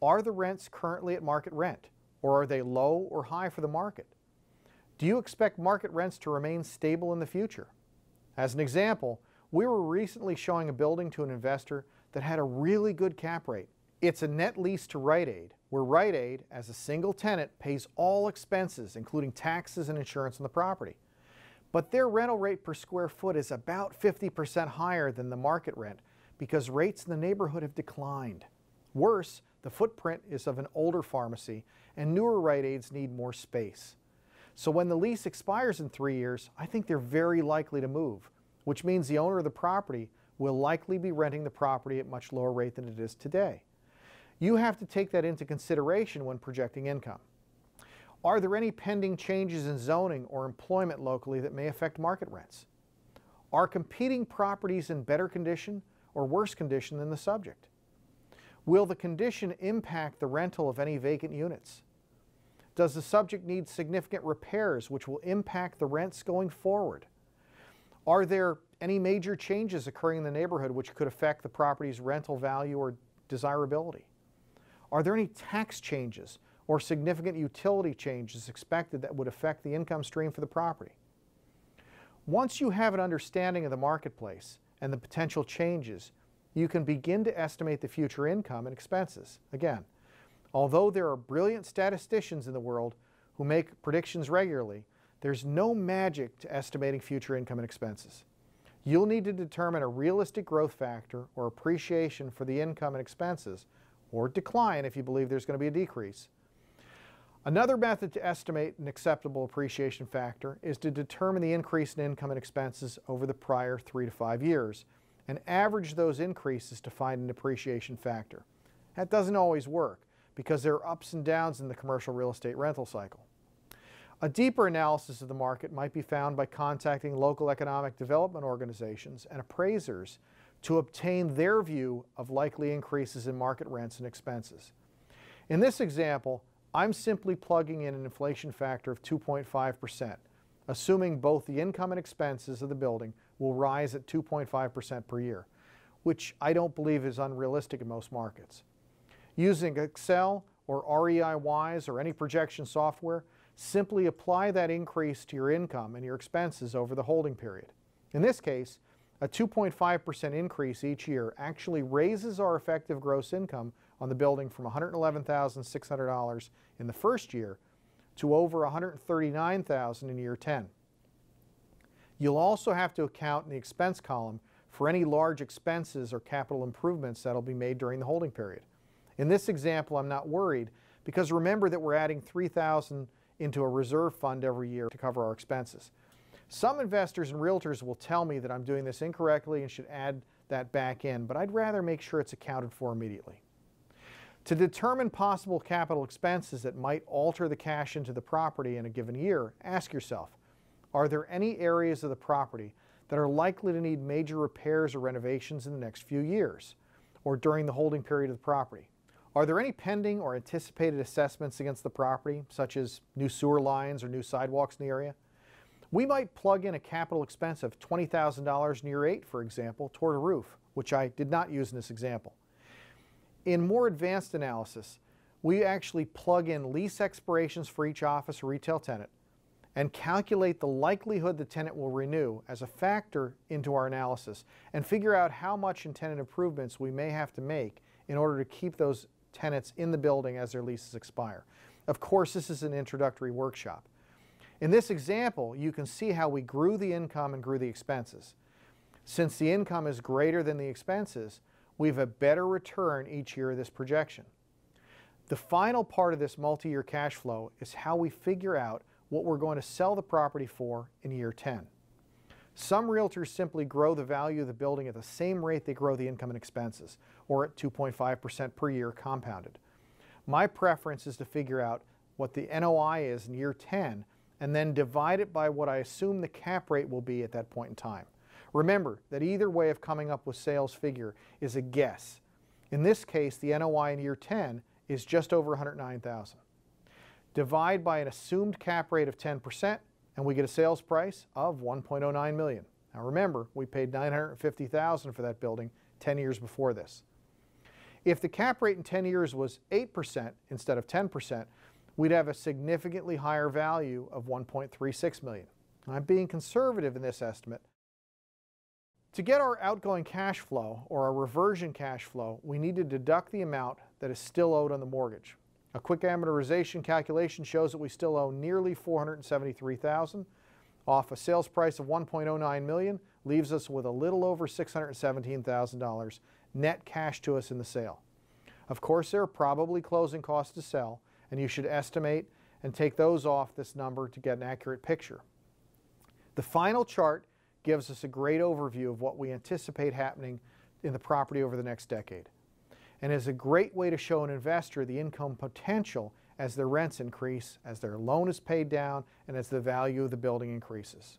are the rents currently at market rent, or are they low or high for the market? Do you expect market rents to remain stable in the future? As an example, we were recently showing a building to an investor that had a really good cap rate. It's a net lease to Rite Aid, where Rite Aid, as a single tenant, pays all expenses, including taxes and insurance on the property. But their rental rate per square foot is about 50% higher than the market rent because rates in the neighborhood have declined. Worse, the footprint is of an older pharmacy and newer Rite Aids need more space. So when the lease expires in three years, I think they're very likely to move, which means the owner of the property will likely be renting the property at much lower rate than it is today. You have to take that into consideration when projecting income. Are there any pending changes in zoning or employment locally that may affect market rents? Are competing properties in better condition or worse condition than the subject? Will the condition impact the rental of any vacant units? Does the subject need significant repairs which will impact the rents going forward? Are there any major changes occurring in the neighborhood which could affect the property's rental value or desirability? Are there any tax changes or significant utility changes expected that would affect the income stream for the property? Once you have an understanding of the marketplace and the potential changes, you can begin to estimate the future income and expenses. Again, although there are brilliant statisticians in the world who make predictions regularly, there's no magic to estimating future income and expenses. You'll need to determine a realistic growth factor or appreciation for the income and expenses or decline if you believe there's going to be a decrease. Another method to estimate an acceptable appreciation factor is to determine the increase in income and expenses over the prior three to five years and average those increases to find an appreciation factor. That doesn't always work because there are ups and downs in the commercial real estate rental cycle. A deeper analysis of the market might be found by contacting local economic development organizations and appraisers to obtain their view of likely increases in market rents and expenses. In this example, I'm simply plugging in an inflation factor of 2.5%, assuming both the income and expenses of the building will rise at 2.5% per year, which I don't believe is unrealistic in most markets. Using Excel or REI-WISE or any projection software, simply apply that increase to your income and your expenses over the holding period. In this case, a 2.5% increase each year actually raises our effective gross income on the building from $111,600 in the first year to over $139,000 in year 10. You'll also have to account in the expense column for any large expenses or capital improvements that'll be made during the holding period. In this example, I'm not worried because remember that we're adding 3,000 into a reserve fund every year to cover our expenses. Some investors and realtors will tell me that I'm doing this incorrectly and should add that back in, but I'd rather make sure it's accounted for immediately. To determine possible capital expenses that might alter the cash into the property in a given year, ask yourself, are there any areas of the property that are likely to need major repairs or renovations in the next few years or during the holding period of the property? Are there any pending or anticipated assessments against the property, such as new sewer lines or new sidewalks in the area? We might plug in a capital expense of $20,000 in year 8, for example, toward a roof, which I did not use in this example. In more advanced analysis, we actually plug in lease expirations for each office or retail tenant and calculate the likelihood the tenant will renew as a factor into our analysis and figure out how much in tenant improvements we may have to make in order to keep those tenants in the building as their leases expire. Of course, this is an introductory workshop. In this example, you can see how we grew the income and grew the expenses. Since the income is greater than the expenses, we have a better return each year of this projection. The final part of this multi-year cash flow is how we figure out what we're going to sell the property for in year 10. Some realtors simply grow the value of the building at the same rate they grow the income and expenses, or at 2.5% per year compounded. My preference is to figure out what the NOI is in year 10 and then divide it by what I assume the cap rate will be at that point in time. Remember that either way of coming up with sales figure is a guess. In this case, the NOI in year 10 is just over 109,000. Divide by an assumed cap rate of 10% and we get a sales price of 1.09 million. Now remember, we paid 950,000 for that building 10 years before this. If the cap rate in 10 years was 8% instead of 10%, we'd have a significantly higher value of 1.36 million. I'm being conservative in this estimate. To get our outgoing cash flow or our reversion cash flow, we need to deduct the amount that is still owed on the mortgage. A quick amortization calculation shows that we still owe nearly 473,000 off a sales price of 1.09 million leaves us with a little over $617,000 net cash to us in the sale. Of course, there are probably closing costs to sell, and you should estimate and take those off this number to get an accurate picture. The final chart gives us a great overview of what we anticipate happening in the property over the next decade and is a great way to show an investor the income potential as their rents increase, as their loan is paid down, and as the value of the building increases.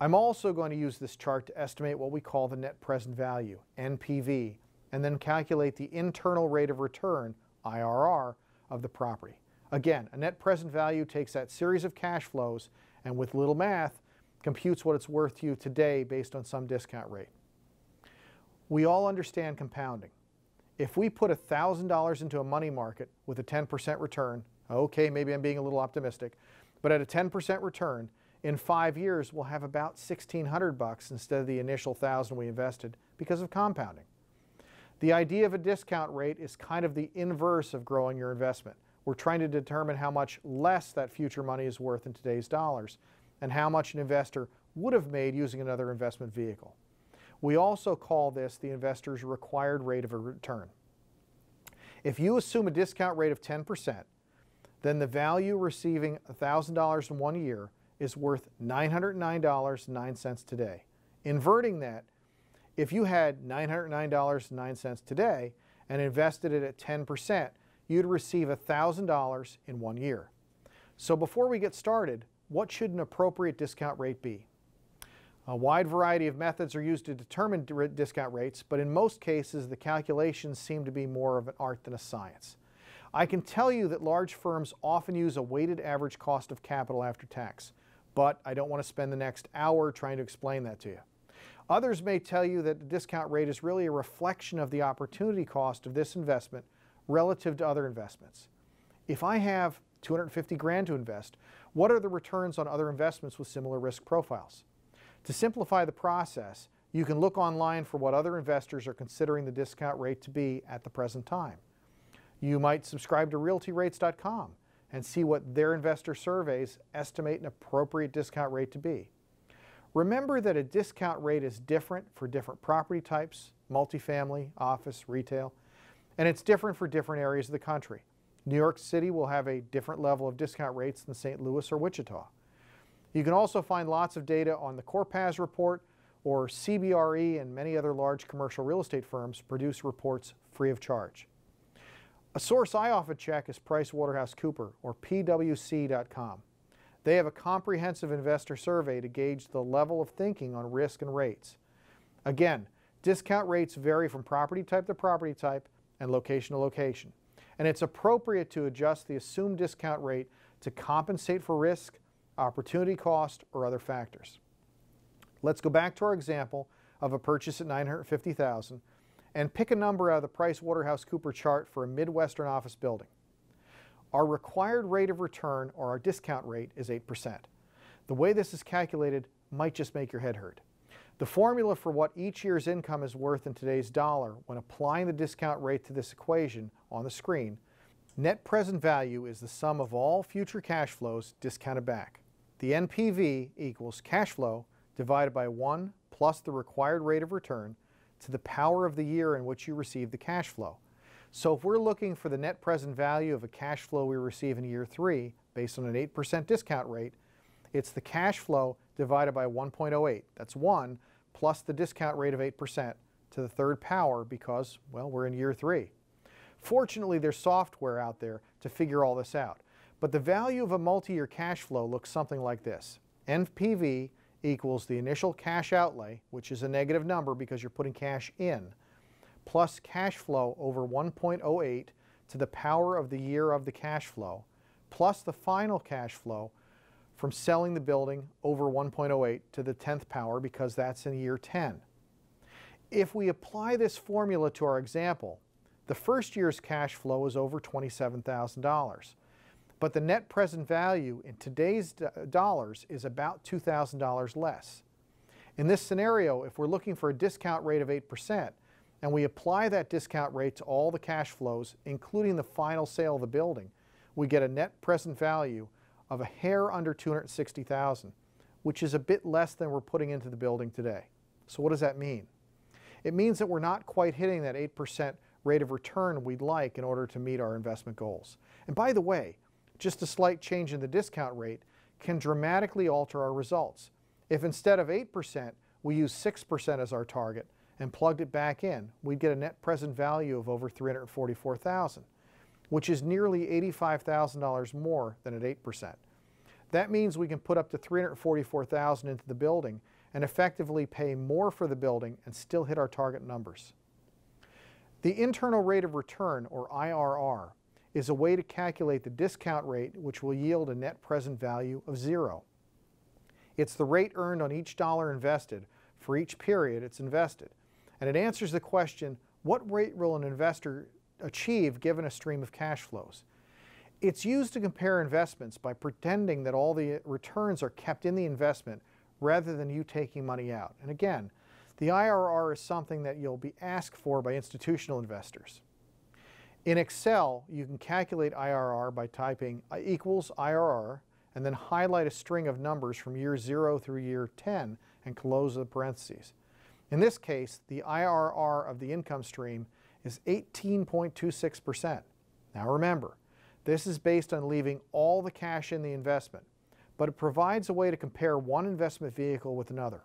I'm also going to use this chart to estimate what we call the net present value, NPV, and then calculate the internal rate of return, IRR, of the property. Again, a net present value takes that series of cash flows and with little math, computes what it's worth to you today based on some discount rate. We all understand compounding. If we put $1,000 into a money market with a 10% return, okay, maybe I'm being a little optimistic, but at a 10% return, in five years we'll have about 1600 bucks instead of the initial 1000 we invested because of compounding. The idea of a discount rate is kind of the inverse of growing your investment. We're trying to determine how much less that future money is worth in today's dollars and how much an investor would have made using another investment vehicle. We also call this the investor's required rate of a return. If you assume a discount rate of 10%, then the value receiving $1,000 in one year is worth $909.09 today. Inverting that, if you had $909.09 today and invested it at 10%, you'd receive $1,000 in one year. So before we get started, what should an appropriate discount rate be? A wide variety of methods are used to determine discount rates, but in most cases the calculations seem to be more of an art than a science. I can tell you that large firms often use a weighted average cost of capital after tax, but I don't want to spend the next hour trying to explain that to you. Others may tell you that the discount rate is really a reflection of the opportunity cost of this investment relative to other investments. If I have 250 grand to invest, what are the returns on other investments with similar risk profiles? To simplify the process, you can look online for what other investors are considering the discount rate to be at the present time. You might subscribe to realtyrates.com and see what their investor surveys estimate an appropriate discount rate to be. Remember that a discount rate is different for different property types, multifamily, office, retail, and it's different for different areas of the country. New York City will have a different level of discount rates than St. Louis or Wichita. You can also find lots of data on the Korpacz report or CBRE and many other large commercial real estate firms produce reports free of charge. A source I often check is PricewaterhouseCooper or PwC.com. They have a comprehensive investor survey to gauge the level of thinking on risk and rates. Again, discount rates vary from property type to property type and location to location. And it's appropriate to adjust the assumed discount rate to compensate for risk opportunity cost, or other factors. Let's go back to our example of a purchase at 950,000 and pick a number out of the Price Waterhouse Cooper chart for a Midwestern office building. Our required rate of return or our discount rate is 8%. The way this is calculated might just make your head hurt. The formula for what each year's income is worth in today's dollar when applying the discount rate to this equation on the screen, net present value is the sum of all future cash flows discounted back. The NPV equals cash flow divided by 1 plus the required rate of return to the power of the year in which you receive the cash flow. So if we're looking for the net present value of a cash flow we receive in year 3 based on an 8% discount rate, it's the cash flow divided by 1.08. That's 1 plus the discount rate of 8% to the third power because, well, we're in year 3. Fortunately, there's software out there to figure all this out. But the value of a multi-year cash flow looks something like this. NPV equals the initial cash outlay, which is a negative number because you're putting cash in, plus cash flow over 1.08 to the power of the year of the cash flow, plus the final cash flow from selling the building over 1.08 to the 10th power because that's in year 10. If we apply this formula to our example, the first year's cash flow is over $27,000 but the net present value in today's dollars is about $2,000 less. In this scenario, if we're looking for a discount rate of 8%, and we apply that discount rate to all the cash flows, including the final sale of the building, we get a net present value of a hair under 260,000, which is a bit less than we're putting into the building today. So what does that mean? It means that we're not quite hitting that 8% rate of return we'd like in order to meet our investment goals. And by the way, just a slight change in the discount rate can dramatically alter our results. If instead of 8%, we use 6% as our target and plugged it back in, we'd get a net present value of over 344,000, which is nearly $85,000 more than at 8%. That means we can put up to 344,000 into the building and effectively pay more for the building and still hit our target numbers. The internal rate of return, or IRR, is a way to calculate the discount rate which will yield a net present value of zero. It's the rate earned on each dollar invested for each period it's invested. And it answers the question, what rate will an investor achieve given a stream of cash flows? It's used to compare investments by pretending that all the returns are kept in the investment rather than you taking money out. And again, the IRR is something that you'll be asked for by institutional investors. In Excel, you can calculate IRR by typing equals IRR and then highlight a string of numbers from year 0 through year 10 and close the parentheses. In this case, the IRR of the income stream is 18.26%. Now remember, this is based on leaving all the cash in the investment, but it provides a way to compare one investment vehicle with another.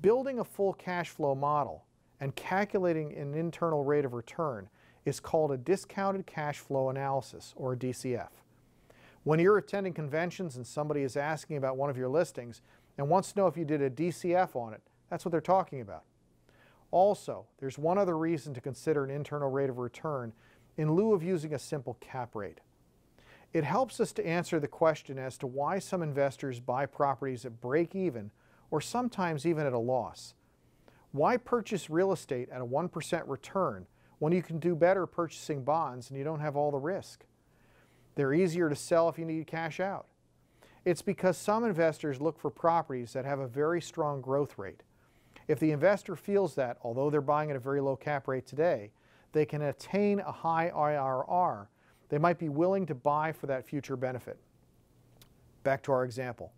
Building a full cash flow model and calculating an internal rate of return is called a discounted cash flow analysis, or a DCF. When you're attending conventions and somebody is asking about one of your listings and wants to know if you did a DCF on it, that's what they're talking about. Also, there's one other reason to consider an internal rate of return in lieu of using a simple cap rate. It helps us to answer the question as to why some investors buy properties at break even or sometimes even at a loss. Why purchase real estate at a 1% return when you can do better purchasing bonds and you don't have all the risk. They're easier to sell if you need cash out. It's because some investors look for properties that have a very strong growth rate. If the investor feels that, although they're buying at a very low cap rate today, they can attain a high IRR, they might be willing to buy for that future benefit. Back to our example.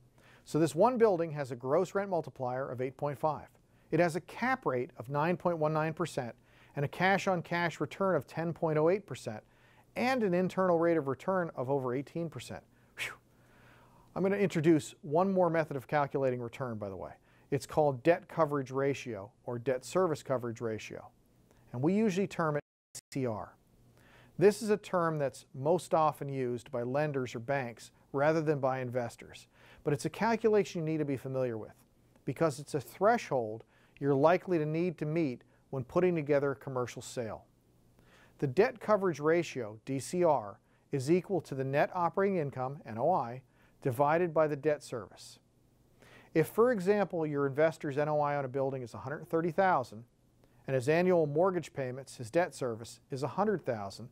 So this one building has a gross rent multiplier of 8.5. It has a cap rate of 9.19% and a cash on cash return of 10.08% and an internal rate of return of over 18%. Whew. I'm going to introduce one more method of calculating return, by the way. It's called debt coverage ratio or debt service coverage ratio. And we usually term it DCR. This is a term that's most often used by lenders or banks rather than by investors. But it's a calculation you need to be familiar with because it's a threshold you're likely to need to meet when putting together a commercial sale. The debt coverage ratio, DCR, is equal to the net operating income, NOI, divided by the debt service. If, for example, your investor's NOI on a building is $130,000 and his annual mortgage payments, his debt service, is $100,000,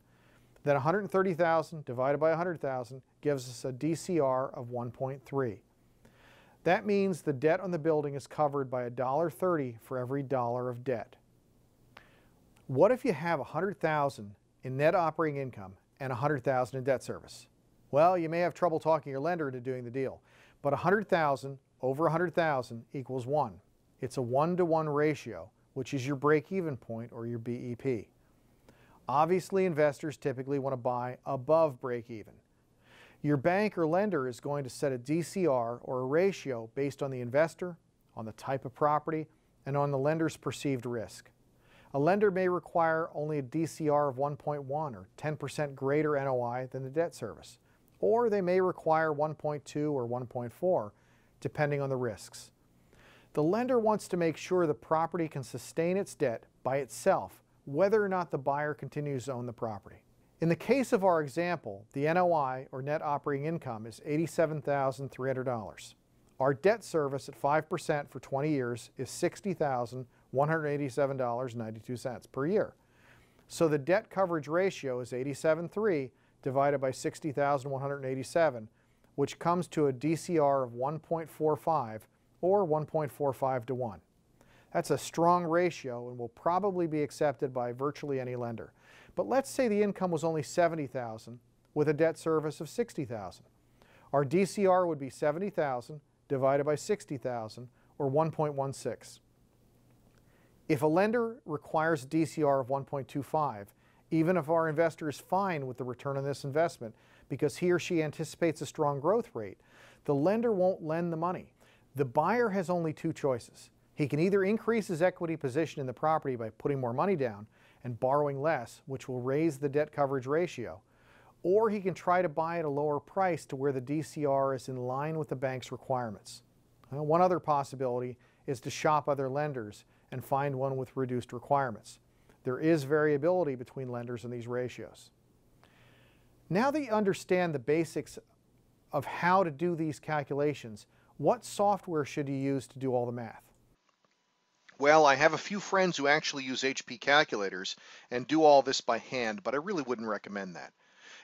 then 130,000 divided by 100,000 gives us a DCR of 1.3. That means the debt on the building is covered by $1.30 for every dollar of debt. What if you have 100,000 in net operating income and 100,000 in debt service? Well, you may have trouble talking your lender into doing the deal, but 100,000 over 100,000 equals 1. It's a 1 to 1 ratio, which is your break-even point or your BEP. Obviously, investors typically want to buy above break-even. Your bank or lender is going to set a DCR or a ratio based on the investor, on the type of property, and on the lender's perceived risk. A lender may require only a DCR of 1.1 or 10% greater NOI than the debt service, or they may require 1.2 or 1.4, depending on the risks. The lender wants to make sure the property can sustain its debt by itself, whether or not the buyer continues to own the property. In the case of our example, the NOI, or net operating income, is $87,300. Our debt service at 5% for 20 years is $60,000 $187.92 per year. So the debt coverage ratio is 87.3 divided by 60,187, which comes to a DCR of 1.45 or 1.45 to 1. That's a strong ratio and will probably be accepted by virtually any lender. But let's say the income was only 70,000 with a debt service of 60,000. Our DCR would be 70,000 divided by 60,000 or 1.16. If a lender requires a DCR of 1.25, even if our investor is fine with the return on this investment because he or she anticipates a strong growth rate, the lender won't lend the money. The buyer has only two choices. He can either increase his equity position in the property by putting more money down and borrowing less, which will raise the debt coverage ratio, or he can try to buy at a lower price to where the DCR is in line with the bank's requirements. one other possibility is to shop other lenders and find one with reduced requirements. There is variability between lenders in these ratios. Now that you understand the basics of how to do these calculations, what software should you use to do all the math? Well, I have a few friends who actually use HP calculators and do all this by hand, but I really wouldn't recommend that.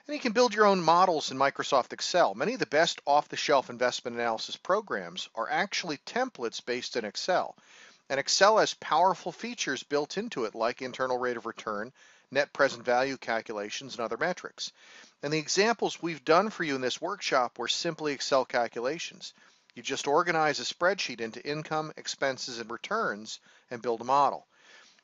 And you can build your own models in Microsoft Excel. Many of the best off-the-shelf investment analysis programs are actually templates based in Excel. And Excel has powerful features built into it like internal rate of return, net present value calculations, and other metrics. And the examples we've done for you in this workshop were simply Excel calculations. You just organize a spreadsheet into income, expenses, and returns and build a model.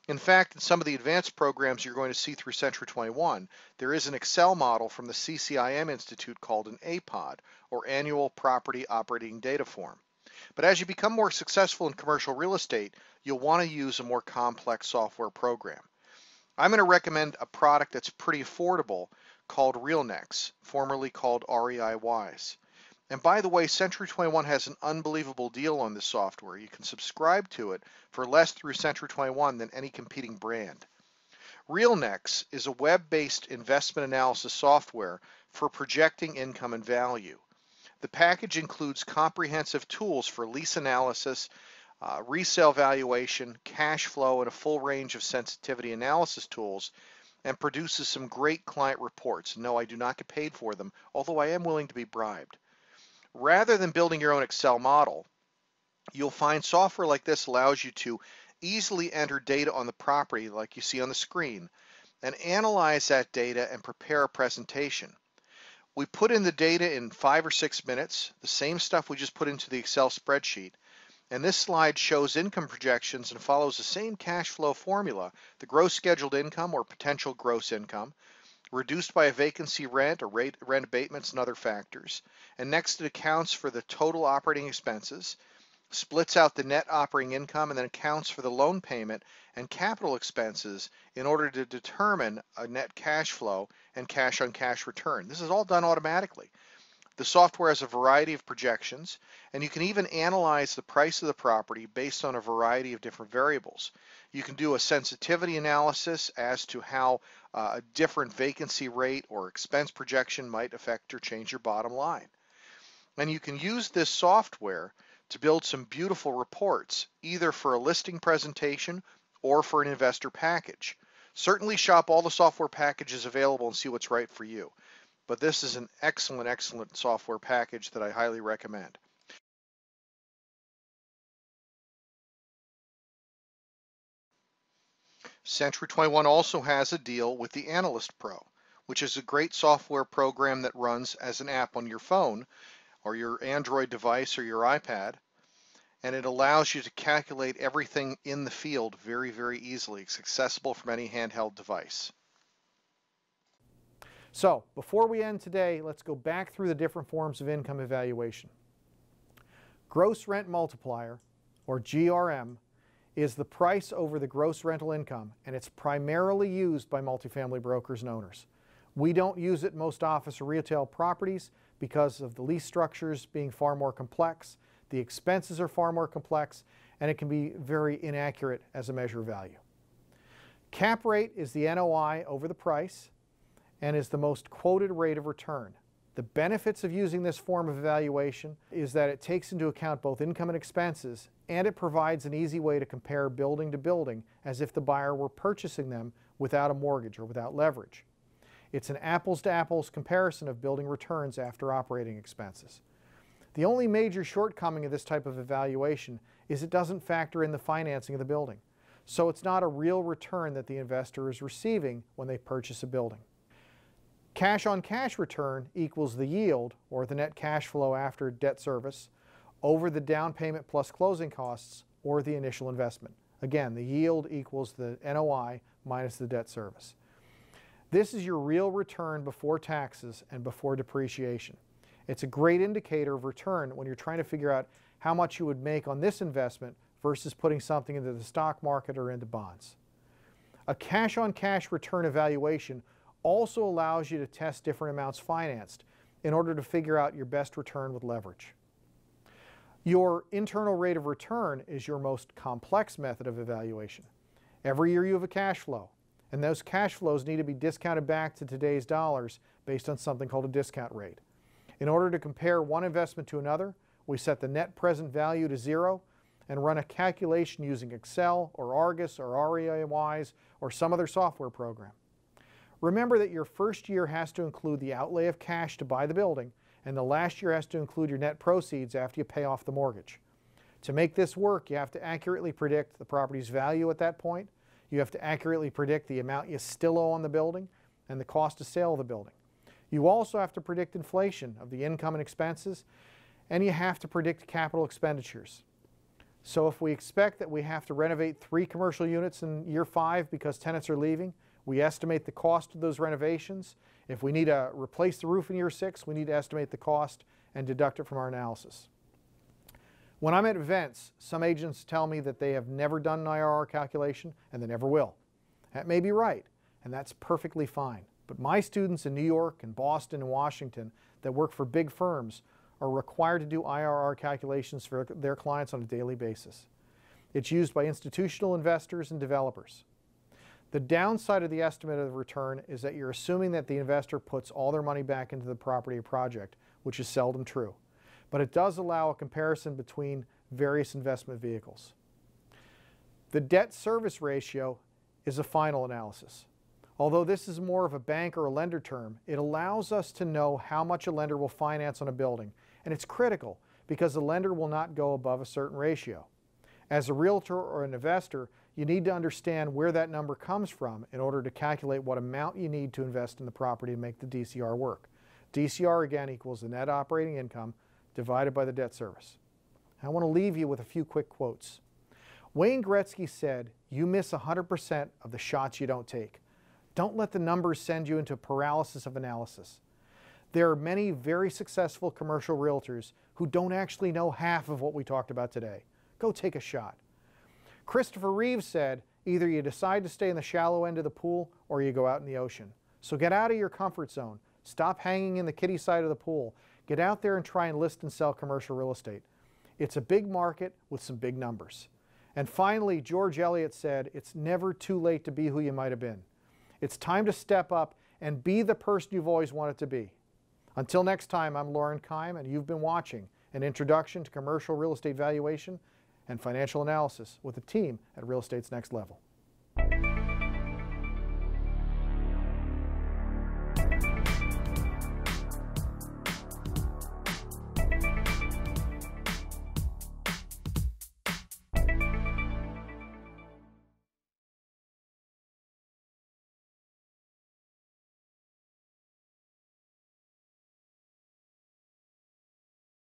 In fact, in some of the advanced programs you're going to see through Century 21, there is an Excel model from the CCIM Institute called an APOD, or Annual Property Operating Data Form. But as you become more successful in commercial real estate, you'll want to use a more complex software program. I'm going to recommend a product that's pretty affordable called RealNex, formerly called REI Wise. And by the way, Century 21 has an unbelievable deal on this software. You can subscribe to it for less through Century 21 than any competing brand. RealNex is a web-based investment analysis software for projecting income and value. The package includes comprehensive tools for lease analysis, uh, resale valuation, cash flow, and a full range of sensitivity analysis tools, and produces some great client reports. No, I do not get paid for them, although I am willing to be bribed. Rather than building your own Excel model, you'll find software like this allows you to easily enter data on the property like you see on the screen and analyze that data and prepare a presentation. We put in the data in five or six minutes, the same stuff we just put into the Excel spreadsheet. And this slide shows income projections and follows the same cash flow formula, the gross scheduled income or potential gross income, reduced by a vacancy rent or rate, rent abatements and other factors. And next it accounts for the total operating expenses, splits out the net operating income, and then accounts for the loan payment and capital expenses in order to determine a net cash flow and cash on cash return. This is all done automatically. The software has a variety of projections, and you can even analyze the price of the property based on a variety of different variables. You can do a sensitivity analysis as to how uh, a different vacancy rate or expense projection might affect or change your bottom line. And you can use this software to build some beautiful reports, either for a listing presentation or for an investor package. Certainly shop all the software packages available and see what's right for you. But this is an excellent, excellent software package that I highly recommend. Century 21 also has a deal with the Analyst Pro, which is a great software program that runs as an app on your phone or your Android device or your iPad and it allows you to calculate everything in the field very, very easily. It's accessible from any handheld device. So before we end today, let's go back through the different forms of income evaluation. Gross rent multiplier, or GRM, is the price over the gross rental income, and it's primarily used by multifamily brokers and owners. We don't use it most office or retail properties because of the lease structures being far more complex the expenses are far more complex and it can be very inaccurate as a measure of value. Cap rate is the NOI over the price and is the most quoted rate of return. The benefits of using this form of evaluation is that it takes into account both income and expenses and it provides an easy way to compare building to building as if the buyer were purchasing them without a mortgage or without leverage. It's an apples to apples comparison of building returns after operating expenses. The only major shortcoming of this type of evaluation is it doesn't factor in the financing of the building. So it's not a real return that the investor is receiving when they purchase a building. Cash on cash return equals the yield, or the net cash flow after debt service, over the down payment plus closing costs, or the initial investment. Again, the yield equals the NOI minus the debt service. This is your real return before taxes and before depreciation. It's a great indicator of return when you're trying to figure out how much you would make on this investment versus putting something into the stock market or into bonds. A cash on cash return evaluation also allows you to test different amounts financed in order to figure out your best return with leverage. Your internal rate of return is your most complex method of evaluation. Every year you have a cash flow, and those cash flows need to be discounted back to today's dollars based on something called a discount rate. In order to compare one investment to another, we set the net present value to zero and run a calculation using Excel or Argus or REI Wise or some other software program. Remember that your first year has to include the outlay of cash to buy the building, and the last year has to include your net proceeds after you pay off the mortgage. To make this work, you have to accurately predict the property's value at that point. You have to accurately predict the amount you still owe on the building and the cost of sale of the building. You also have to predict inflation of the income and expenses, and you have to predict capital expenditures. So if we expect that we have to renovate three commercial units in year five because tenants are leaving, we estimate the cost of those renovations. If we need to replace the roof in year six, we need to estimate the cost and deduct it from our analysis. When I'm at events, some agents tell me that they have never done an IRR calculation and they never will. That may be right, and that's perfectly fine. But my students in New York and Boston and Washington that work for big firms are required to do IRR calculations for their clients on a daily basis. It's used by institutional investors and developers. The downside of the estimate of the return is that you're assuming that the investor puts all their money back into the property or project, which is seldom true. But it does allow a comparison between various investment vehicles. The debt service ratio is a final analysis. Although this is more of a bank or a lender term, it allows us to know how much a lender will finance on a building. And it's critical because the lender will not go above a certain ratio. As a realtor or an investor, you need to understand where that number comes from in order to calculate what amount you need to invest in the property to make the DCR work. DCR again equals the net operating income divided by the debt service. I want to leave you with a few quick quotes. Wayne Gretzky said, You miss 100% of the shots you don't take. Don't let the numbers send you into paralysis of analysis. There are many very successful commercial realtors who don't actually know half of what we talked about today. Go take a shot. Christopher Reeves said, either you decide to stay in the shallow end of the pool or you go out in the ocean. So get out of your comfort zone. Stop hanging in the kiddie side of the pool. Get out there and try and list and sell commercial real estate. It's a big market with some big numbers. And finally, George Eliot said, it's never too late to be who you might have been. It's time to step up and be the person you've always wanted to be. Until next time, I'm Loren Keim, and you've been watching an introduction to commercial real estate valuation and financial analysis with a team at Real Estate's Next Level.